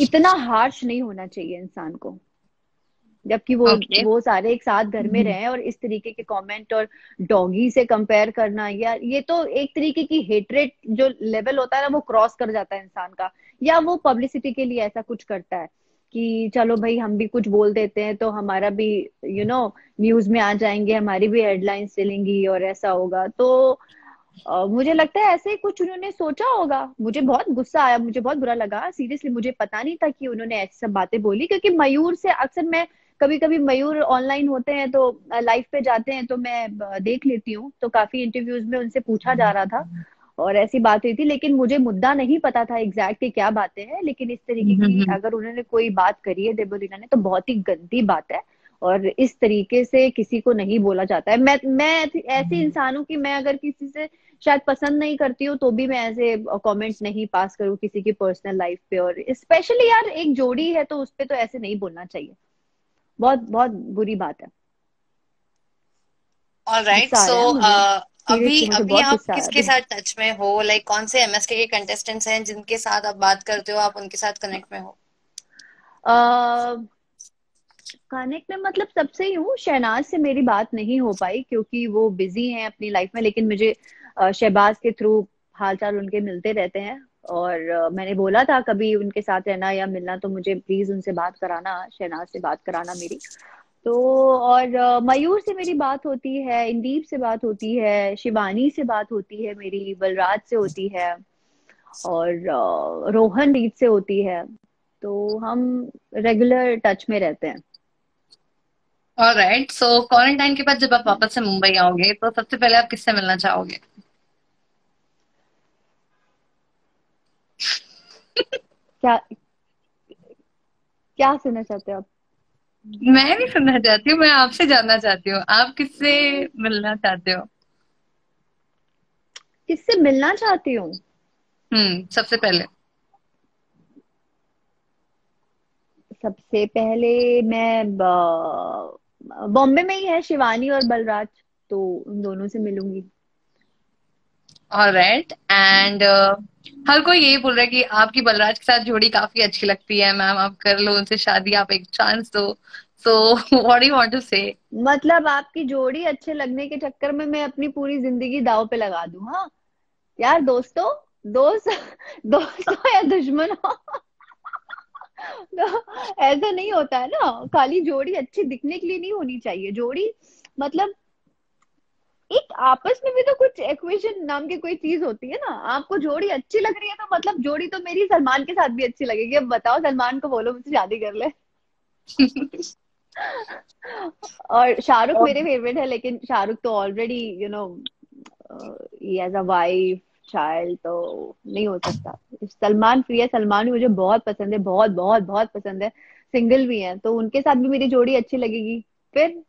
इतना हार्श नहीं होना चाहिए इंसान को। जबकि वो okay. वो सारे एक साथ घर में हम्म। रहे और इस तरीके के कमेंट और डॉगी से कंपेयर करना या ये तो एक तरीके की हेटरेट जो लेवल होता है ना वो क्रॉस कर जाता है इंसान का या वो पब्लिसिटी के लिए ऐसा कुछ करता है कि चलो भाई हम भी कुछ बोल देते हैं तो हमारा भी यू नो न्यूज़ में आ जाएँगे हमारी भी हेडलाइंस चलेंगी और ऐसा होगा तो Uh, मुझे लगता है ऐसे ही कुछ उन्होंने सोचा होगा मुझे बहुत गुस्सा आया मुझे बहुत बुरा लगा सीरियसली मुझे पता नहीं था कि उन्होंने ऐसी सब बातें बोली क्योंकि मयूर से अक्सर मैं कभी कभी मयूर ऑनलाइन होते हैं तो लाइव पे जाते हैं तो मैं देख लेती हूँ तो काफ़ी इंटरव्यूज़ में उनसे पूछा जा रहा था और ऐसी बात हुई थी लेकिन मुझे मुद्दा नहीं पता था एग्जैक्टली क्या बातें हैं लेकिन इस तरीके की। अगर उन्होंने कोई बात करी है देबोलीना ने तो बहुत ही गंदी बात है और इस तरीके से किसी को नहीं बोला जाता है मैं मैं ऐसे हम्म। इंसान हूँ कि मैं अगर किसी से शायद पसंद नहीं करती हूँ तो भी मैं ऐसे कमेंट नहीं पास करूँ किसी की पर्सनल लाइफ पे और स्पेशली यार एक जोड़ी है तो उस पर तो ऐसे नहीं बोलना चाहिए बहुत बहुत बुरी बात है। राइट सो uh, अभी अभी आप किसके साथ टच में हो? लाइक कौन से एमएसके के कंटेस्टेंट्स हैं जिनके साथ आप बात करते हो आप उनके साथ कनेक्ट में हो? कनेक्ट में मतलब सबसे ही हूँ शहनाज से मेरी बात नहीं हो पाई क्योंकि वो बिज़ी हैं अपनी लाइफ में लेकिन मुझे शहबाज के थ्रू हालचाल उनके मिलते रहते हैं। और मैंने बोला था कभी उनके साथ रहना या मिलना तो मुझे प्लीज़ उनसे बात कराना, शहनाज से बात कराना मेरी। तो और मयूर से मेरी बात होती है, इंदीप से बात होती है, शिवानी से बात होती है मेरी, बलराज से होती है, और रोहन रीत से होती है। तो हम रेगुलर टच में रहते हैं। राइट सो क्वारंटाइन के बाद जब आप वापस से मुंबई आओगे तो सबसे पहले आप किससे मिलना चाहोगे? क्या क्या सुनना चाहते हो आप? मैं भी सुनना चाहती हूँ मैं आपसे जानना चाहती हूँ। आप किससे मिलना चाहते हो? किससे मिलना चाहती हूँ? हम्म सबसे पहले। सबसे पहले मैं बॉम्बे में ही है शिवानी और बलराज तो उन दोनों से मिलूँगी। राइट एंड हर कोई यही बोल रहा है कि आपकी बलराज के साथ जोड़ी काफ़ी अच्छी लगती है मैम आप कर लो उनसे शादी आप एक चांस दो so what you want to say मतलब आपकी जोड़ी अच्छे लगने के चक्कर में मैं अपनी पूरी ज़िंदगी दाव पे लगा दूँ हाँ? यार, दोस्तों, दोस्त, दोस्तों या दुश्मन? हो तो ऐसा नहीं होता है ना। खाली जोड़ी अच्छी दिखने के लिए नहीं होनी चाहिए। जोड़ी मतलब एक आपस में भी तो कुछ इक्वेशन नाम की कोई चीज़ होती है ना आपको जोड़ी अच्छी लग रही है तो मतलब जोड़ी तो मेरी सलमान के साथ भी अच्छी लगेगी। अब बताओ सलमान को बोलो मुझसे शादी कर ले। और शाहरुख मेरे फेवरेट है लेकिन शाहरुख तो already you know as a wife child तो नहीं हो सकता। सलमान प्रिया सलमान भी मुझे बहुत पसंद है बहुत बहुत बहुत पसंद है। सिंगल भी है तो उनके साथ भी मेरी जोड़ी अच्छी लगेगी। फिर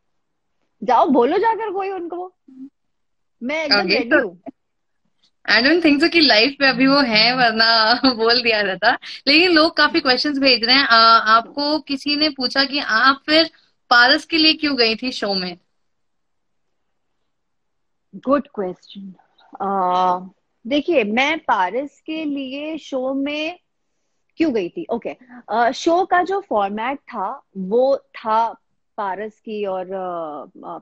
जाओ बोलो जाकर कोई उनको। मैं एकदम रेडी हूँ। आई डोंट थिंक सो कि लाइफ में अभी वो है वरना बोल दिया जाता। लेकिन लोग काफ़ी क्वेश्चंस भेज रहे हैं। आ, आपको किसी ने पूछा कि आप फिर पारस के लिए क्यों गई थी शो में? गुड क्वेश्चन देखिए मैं पारस के लिए शो में क्यों गई थी? Okay okay. शो का जो फॉर्मेट था वो था पारस की और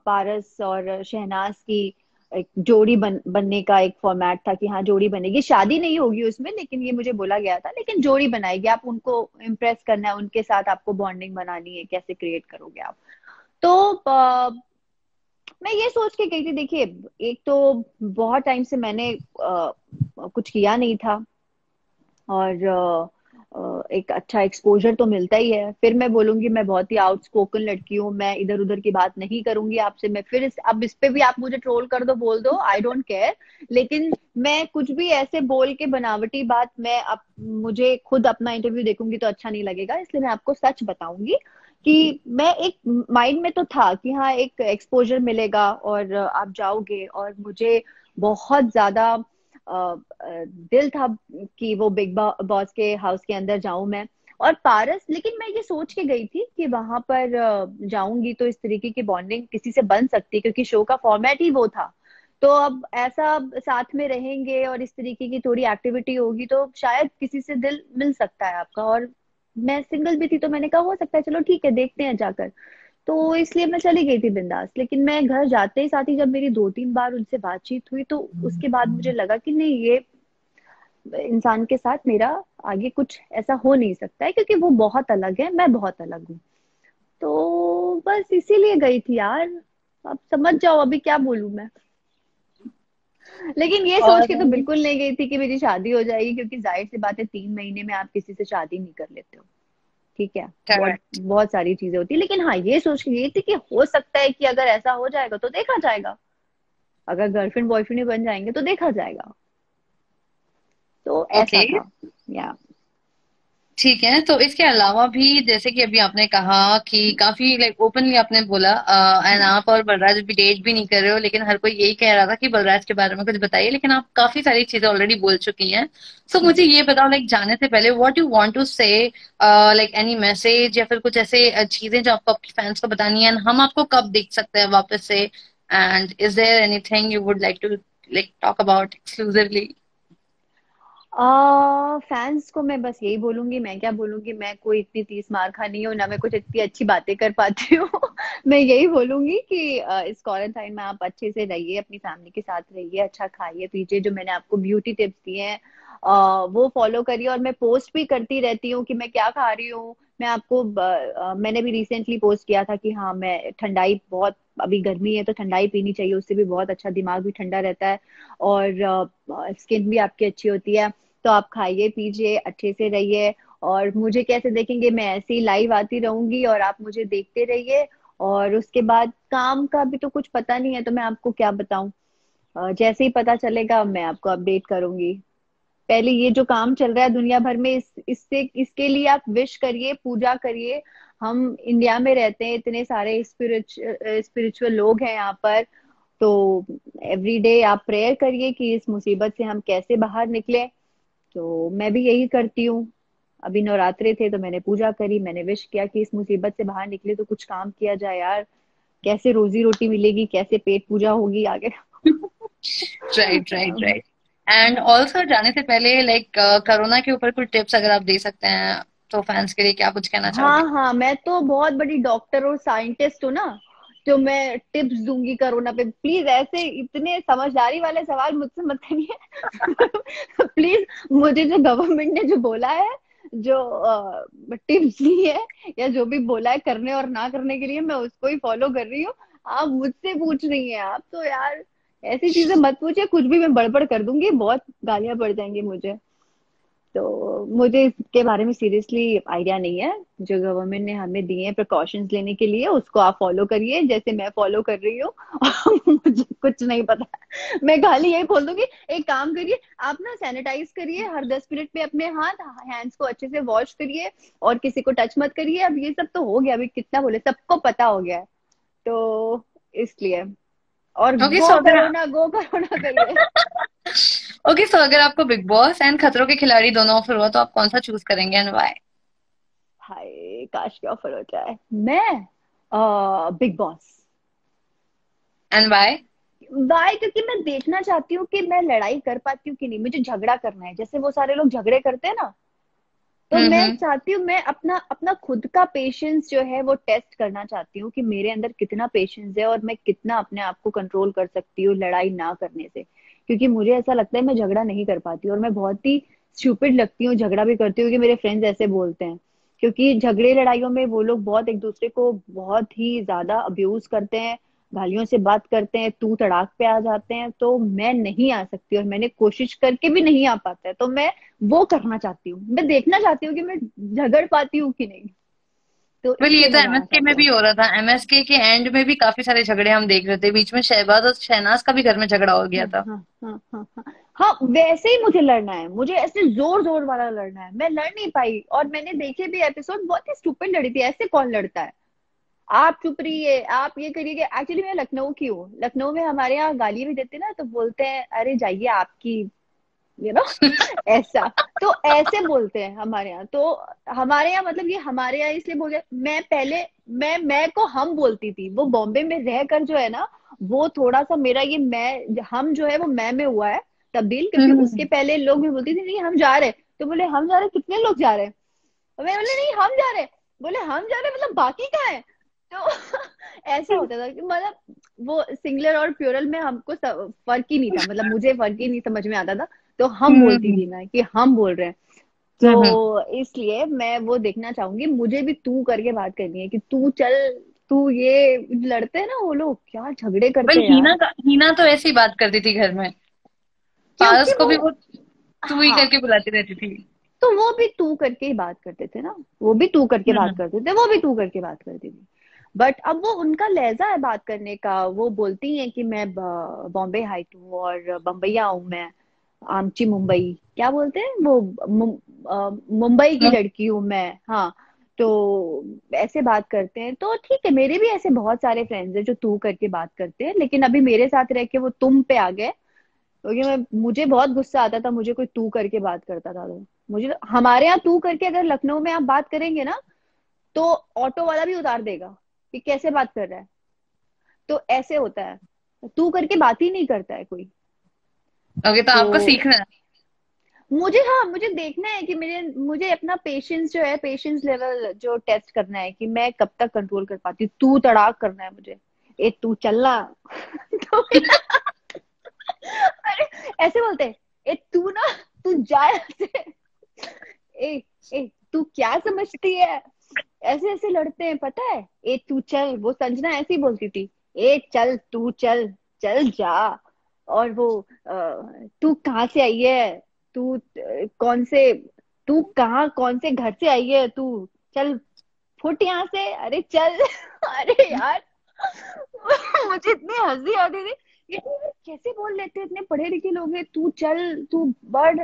पारस और शहनाज की। एक जोड़ी बन बनने का एक फॉर्मेट था कि हाँ जोड़ी बनेगी। शादी नहीं होगी उसमें लेकिन ये मुझे बोला गया था लेकिन जोड़ी बनाएगी। आप उनको इम्प्रेस करना है उनके साथ आपको बॉन्डिंग बनानी है कैसे क्रिएट करोगे आप। तो आ, मैं ये सोच के गई थी देखिए एक तो बहुत टाइम से मैंने आ, कुछ किया नहीं था। और आ, एक अच्छा एक्सपोजर तो मिलता ही है। फिर मैं बोलूँगी मैं बहुत ही आउटस्पोकन लड़की हूँ मैं इधर उधर की बात नहीं करूँगी आपसे। मैं फिर इस, अब इस पे भी आप मुझे ट्रोल कर दो बोल दो आई डोंट केयर लेकिन मैं कुछ भी ऐसे बोल के बनावटी बात मैं अब मुझे खुद अपना इंटरव्यू देखूँगी तो अच्छा नहीं लगेगा। इसलिए मैं आपको सच बताऊँगी कि मैं एक माइंड में तो था कि हाँ एक एक्सपोजर मिलेगा और आप जाओगे और मुझे बहुत ज़्यादा दिल था कि वो बिग बॉस के हाउस के अंदर जाऊँ मैं। और पारस, लेकिन मैं ये सोच के गई थी कि वहाँ पर जाऊँगी तो इस तरीके की बॉन्डिंग किसी से बन सकती है, क्योंकि शो का फॉर्मेट ही वो था। तो अब ऐसा साथ में रहेंगे और इस तरीके की थोड़ी एक्टिविटी होगी तो शायद किसी से दिल मिल सकता है आपका। और मैं सिंगल भी थी तो मैंने कहा, हो सकता है, चलो ठीक है, देखते हैं जाकर। तो इसलिए मैं चली गई थी बिंदास। लेकिन मैं घर जाते ही साथ ही जब मेरी दो तीन बार उनसे बातचीत हुई तो उसके बाद मुझे लगा कि नहीं ये इंसान के साथ मेरा आगे कुछ ऐसा हो नहीं सकता है क्योंकि वो बहुत अलग है मैं बहुत अलग हूँ। तो बस इसीलिए गई थी यार। अब समझ जाओ अभी क्या बोलू मैं। लेकिन ये सोच के तो बिल्कुल नहीं गई थी कि मेरी शादी हो जाएगी क्योंकि ज़ाहिर सी बात है तीन महीने में आप किसी से शादी नहीं कर लेते हो। ठीक है बहुत, बहुत सारी चीज़ें होती है। लेकिन हाँ ये सोच ये थी कि हो सकता है कि अगर ऐसा हो जाएगा तो देखा जाएगा। अगर गर्लफ्रेंड बॉयफ्रेंड बन जाएँगे तो देखा जाएगा। तो ऐसा okay. था या ठीक है तो इसके अलावा भी जैसे कि अभी आपने कहा कि काफ़ी लाइक ओपनली आपने बोला एंड आप और बलराज भी डेट भी नहीं कर रहे हो लेकिन हर कोई यही कह रहा था कि बलराज के बारे में कुछ बताइए लेकिन आप काफ़ी सारी चीज़ें ऑलरेडी बोल चुकी हैं। सो so, मुझे ये बताओ लाइक जाने से पहले what you want to say like any message या फिर कुछ ऐसे चीज़ें जो आपको आपके फैंस को बतानी है हम आपको कब देख सकते हैं वापस से? And is there anything you would like to like talk about exclusively fans को मैं बस यही बोलूँगी, मैं क्या बोलूँगी, मैं कोई इतनी तीस मार खा नहीं हूँ, ना मैं कुछ इतनी अच्छी बातें कर पाती हूँ। मैं यही बोलूँगी कि इस क्वारंटाइन में आप अच्छे से रहिए, अपनी फैमिली के साथ रहिए अच्छा खाइए, पीजिए, जो मैंने आपको ब्यूटी टिप्स दिए हैं वो फॉलो करिए और मैं पोस्ट भी करती रहती हूँ कि मैं क्या खा रही हूँ मैं आपको मैंने भी रिसेंटली पोस्ट किया था कि हाँ मैं ठंडाई बहुत, अभी गर्मी है तो ठंडाई पीनी चाहिए, उससे भी बहुत अच्छा दिमाग भी ठंडा रहता है और स्किन भी आपकी अच्छी होती है। तो आप खाइए, पीजिए, अच्छे से रहिए और मुझे कैसे देखेंगे, मैं ऐसे ही लाइव आती रहूँगी और आप मुझे देखते रहिए और उसके बाद काम का भी तो कुछ पता नहीं है तो मैं आपको क्या बताऊँ? जैसे ही पता चलेगा, मैं आपको अपडेट करूँगी। पहले ये जो काम चल रहा है दुनिया भर में, इस, इससे, इसके लिए आप विश करिए, पूजा करिए। हम इंडिया में रहते हैं, इतने सारे स्पिरिचुअल लोग हैं यहाँ पर। तो एवरी डे आप प्रेयर करिए कि इस मुसीबत से हम कैसे बाहर निकले। तो मैं भी यही करती हूँ। अभी नवरात्रे थे तो मैंने पूजा करी, मैंने विश किया कि इस मुसीबत से बाहर निकले तो कुछ काम किया जाए यार। कैसे रोजी रोटी मिलेगी, कैसे पेट पूजा होगी, आगे। Right right right and also जाने से पहले लाइक कोरोना uh, के ऊपर कुछ टिप्स अगर आप दे सकते हैं तो फैंस के लिए क्या कुछ कहना चाहोगे? हाँ हाँ मैं तो बहुत बड़ी डॉक्टर और साइंटिस्ट हूँ ना तो मैं टिप्स दूँगी कोरोना पे। प्लीज़ ऐसे इतने समझदारी वाले सवाल मुझसे मत करिए प्लीज़ मुझे जो गवर्नमेंट ने जो बोला है जो टिप्स दी है या जो भी बोला है करने और ना करने के लिए मैं उसको ही फॉलो कर रही हूँ। आप मुझसे पूछ रही हैं आप तो यार ऐसी चीज़ें मत पूछे कुछ भी मैं बड़बड़ कर दूँगी, बहुत गालियाँ पड़ जाएँगी मुझे। तो मुझे इसके बारे में सीरियसली आइडिया नहीं है। जो गवर्नमेंट ने हमें दिए हैं प्रिकॉशंस लेने के लिए, उसको आप फॉलो करिए, जैसे मैं फॉलो कर रही हूँ मुझे कुछ नहीं पता। मैं खाली यही बोल दूँगी, एक काम करिए, आप ना सैनिटाइज करिए, हर दस मिनट में अपने हाथ हैंड्स को अच्छे से वॉश करिए, और किसी को टच मत करिए। अब ये सब तो हो गया, अभी कितना बोले, सबको पता हो गया है। तो इसलिए। और okay, go so corona go corona करिए। ओके सो अगर आपको बिग बॉस एंड खतरों के खिलाड़ी दोनों ऑफ़र हुआ तो आप कौन सा चूज़ करेंगे एंड व्हाई हाय काश के ऑफ़र हो जाए। मैं Bigg Boss and why why क्योंकि मैं देखना चाहती हूँ कि मैं लड़ाई कर पाती हूँ कि नहीं। मुझे झगड़ा करना है। जैसे वो सारे लोग झगड़े करते हैं ना तो मैं हम्म, हम्म। चाहती हूँ मैं अपना अपना खुद का पेशेंस जो है वो टेस्ट करना चाहती हूँ कि मेरे अंदर कितना पेशेंस है और मैं कितना अपने आप को कंट्रोल कर सकती हूँ लड़ाई ना करने से क्योंकि मुझे ऐसा लगता है मैं झगड़ा नहीं कर पाती और मैं बहुत ही स्टूपिड लगती हूँ झगड़ा भी करती हूँ कि मेरे फ्रेंड्स ऐसे बोलते हैं क्योंकि झगड़े लड़ाइयों में वो लोग बहुत एक दूसरे को बहुत ही ज़्यादा अब्यूज करते हैं गालियों से बात करते हैं तू तड़ाक पे आ जाते हैं तो मैं नहीं आ सकती और मैंने कोशिश करके भी नहीं आ पाता है तो मैं वो करना चाहती हूँ। मैं देखना चाहती हूँ कि मैं झगड़ पाती हूँ कि नहीं। तो well, ये तो एमएसके में भी हो। रहा था। एमएसके के एंड में भी काफ़ी सारे झगड़े हम देख रहे थे। बीच में शहबाज और शहनाज का भी घर में झगड़ा हो गया था। हाँ, हाँ, हाँ, हाँ, हाँ वैसे ही मुझे लड़ना है। मुझे ऐसे ज़ोर ज़ोर वाला लड़ना है। मैं लड़ नहीं पाई और मैंने देखे भी एपिसोड बहुत ही स्टूपिड लड़ी थी। ऐसे कौन लड़ता है? आप चुप रहिए आप ये करिए कि एक्चुअली मैं लखनऊ की हूँ। लखनऊ में हमारे यहाँ गाली भी देते ना तो बोलते हैं अरे जाइए आपकी यू नो ऐसा। तो ऐसे बोलते हैं हमारे यहाँ। तो हमारे यहाँ मतलब ये हमारे यहाँ इसलिए बोलते मैं पहले मैं मैं को हम बोलती थी। वो बॉम्बे में रहकर जो है ना वो थोड़ा सा मेरा ये मैं हम जो है वो मैं में हुआ है तब्दील क्योंकि हम्म। उसके पहले लोग भी बोलती थी नहीं हम जा रहे तो बोले हम जा रहे कितने लोग जा रहे हैं? मैं बोले नहीं हम जा रहे बोले हम जा रहे मतलब बाकी कहाँ है? तो ऐसा होता था कि मतलब वो सिंगलर और प्योरल में हमको फ़र्क ही नहीं था मतलब मुझे फ़र्क ही नहीं समझ में आता था तो हम हम्म, बोलती हम्म। थी मैं कि हम बोल रहे हैं। हम्म, तो इसलिए मैं वो देखना चाहूँगी मुझे भी तू करके बात करनी है कि तू चल तू ये लड़ते हैं ना वो लोग क्या झगड़े करते हैं हीना का हीना तो ऐसे ही बात करती थी घर में। पारस को भी वो तू ही हाँ, करके बुलाती रहती थी। तो वो भी तू करके ही बात करते थे ना वो भी तू करके बात करते थे वो भी तू करके बात करती थी। बट अब वो उनका लहजा है बात करने का। वो बोलती हैं कि मैं बॉम्बे हाइट हूँ और बम्बैया हूँ मैं। आमची मुंबई। क्या बोलते हैं? वो मुंबई की लड़की हूँ मैं। हाँ तो ऐसे बात करते हैं। तो ठीक है मेरे भी ऐसे बहुत सारे फ्रेंड्स हैं जो तू करके बात करते हैं। लेकिन अभी मेरे साथ रह के वो तुम पे आ गए। क्योंकि मैं मुझे बहुत गुस्सा आता था मुझे कोई तू करके बात करता था तो। मुझे हमारे यहाँ तू करके अगर लखनऊ में आप बात करेंगे ना तो ऑटो वाला भी उतार देगा। कि कैसे बात कर रहा है? तो ऐसे होता है। तू करके बात ही नहीं करता है कोई। ओके तो, तो आपको सीखना है। मुझे हाँ मुझे देखना है कि मेरे मुझे अपना पेशेंस जो है पेशेंस लेवल जो टेस्ट करना है कि मैं कब तक कंट्रोल कर पाती हूँ। तू तड़ाक करना है मुझे। ए तू चलना तो अरे ऐसे बोलते ए तू ना तू जाए ए ए तू क्या समझती है? ऐसे ऐसे लड़ते हैं, पता है? ए, तू चल, वो संजना ऐसी बोलती थी, ए, चल, तू चल चल जा। और वो तू कहाँ से आई है? तू कौन से, तू कहाँ, कौन से घर से आई है? तू चल, फुट यहाँ से, अरे चल। अरे यार, मुझे इतनी हँसी आती थी। ये कैसे बोल लेते इतने पढ़े लिखे लोग हैं? तू चल, तू बढ़,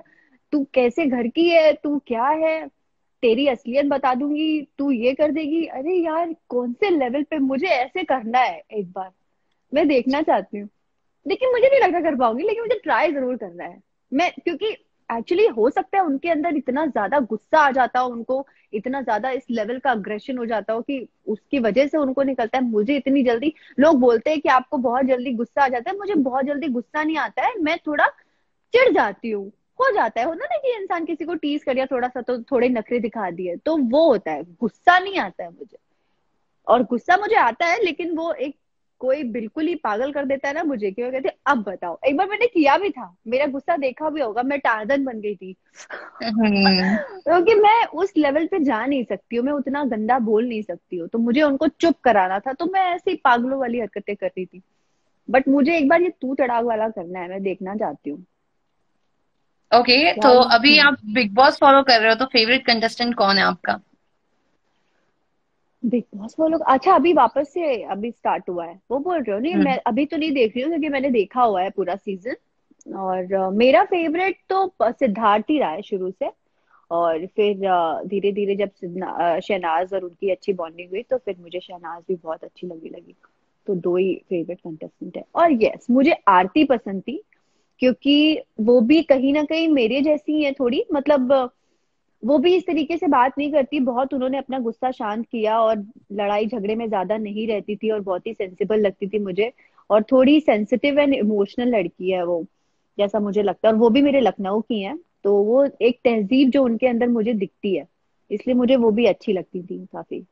तू कैसे घर की है? तू क्या है? तेरी असलियत बता दूँगी, तू ये कर देगी। अरे यार, कौन से लेवल पे मुझे ऐसे करना है? एक बार। मैं देखना चाहती हूँ। लेकिन मुझे नहीं लगता कर पाऊँगी, लेकिन मुझे ट्राई ज़रूर करना है। मैं, क्योंकि एक्चुअली हो सकता है उनके अंदर इतना ज़्यादा गुस्सा आ जाता हो उनको, इतना ज़्यादा इस लेवल का अग्रेशन हो जाता हो कि उसकी वजह से उनको निकलता है। मुझे इतनी जल्दी, लोग बोलते हैं कि आपको बहुत जल्दी गुस्सा आ जाता है, मुझे बहुत जल्दी गुस्सा नहीं आता है। मैं थोड़ा चिढ़ जाती हूँ। हो जाता है। होता ना कि इंसान किसी को टीज कर या थोड़ा सा तो थोड़े नखरे दिखा दिए तो वो होता है। गुस्सा नहीं आता है मुझे। और गुस्सा मुझे आता है लेकिन वो एक कोई बिल्कुल ही पागल कर देता है ना मुझे कि वो कहते अब बताओ। एक बार मैंने किया भी था। मेरा गुस्सा देखा भी होगा मैं टार्जन बन गई थी। हम्म। क्योंकि तो मैं उस लेवल पे जा नहीं सकती हूँ मैं उतना गंदा बोल नहीं सकती हूँ। तो मुझे उनको चुप कराना था तो मैं ऐसे ही पागलों वाली हरकतें कर रही थी। बट मुझे एक बार ये तू तड़ाक वाला करना है मैं देखना चाहती हूँ। ओके okay, तो अभी आप बिग बॉस फॉलो कर रहे हो तो फेवरेट कंटेस्टेंट कौन है आपका? बिग बॉस लोग अच्छा अभी वापस से अभी स्टार्ट हुआ है। वो बोल रहे हो नहीं हम्म। मैं अभी तो नहीं देख रही हूँ क्योंकि मैंने देखा हुआ है पूरा सीज़न और uh, मेरा फेवरेट तो सिद्धार्थ ही रहा है शुरू से। और फिर धीरे धीरे जब शहनाज और उनकी अच्छी बॉन्डिंग हुई तो फिर मुझे शहनाज भी बहुत अच्छी लगी लगी। तो दो ही फेवरेट कंटेस्टेंट है। और यस मुझे आरती पसंद थी। क्योंकि वो भी कहीं ना कहीं मेरे जैसी है थोड़ी। मतलब वो भी इस तरीके से बात नहीं करती। बहुत उन्होंने अपना गुस्सा शांत किया और लड़ाई झगड़े में ज़्यादा नहीं रहती थी और बहुत ही सेंसिबल लगती थी मुझे। और थोड़ी सेंसिटिव एंड इमोशनल लड़की है वो, जैसा मुझे लगता है। और वो भी मेरे लखनऊ की है। तो वो एक तहजीब जो उनके अंदर मुझे दिखती है। इसलिए मुझे वो भी अच्छी लगती थी काफ़ी।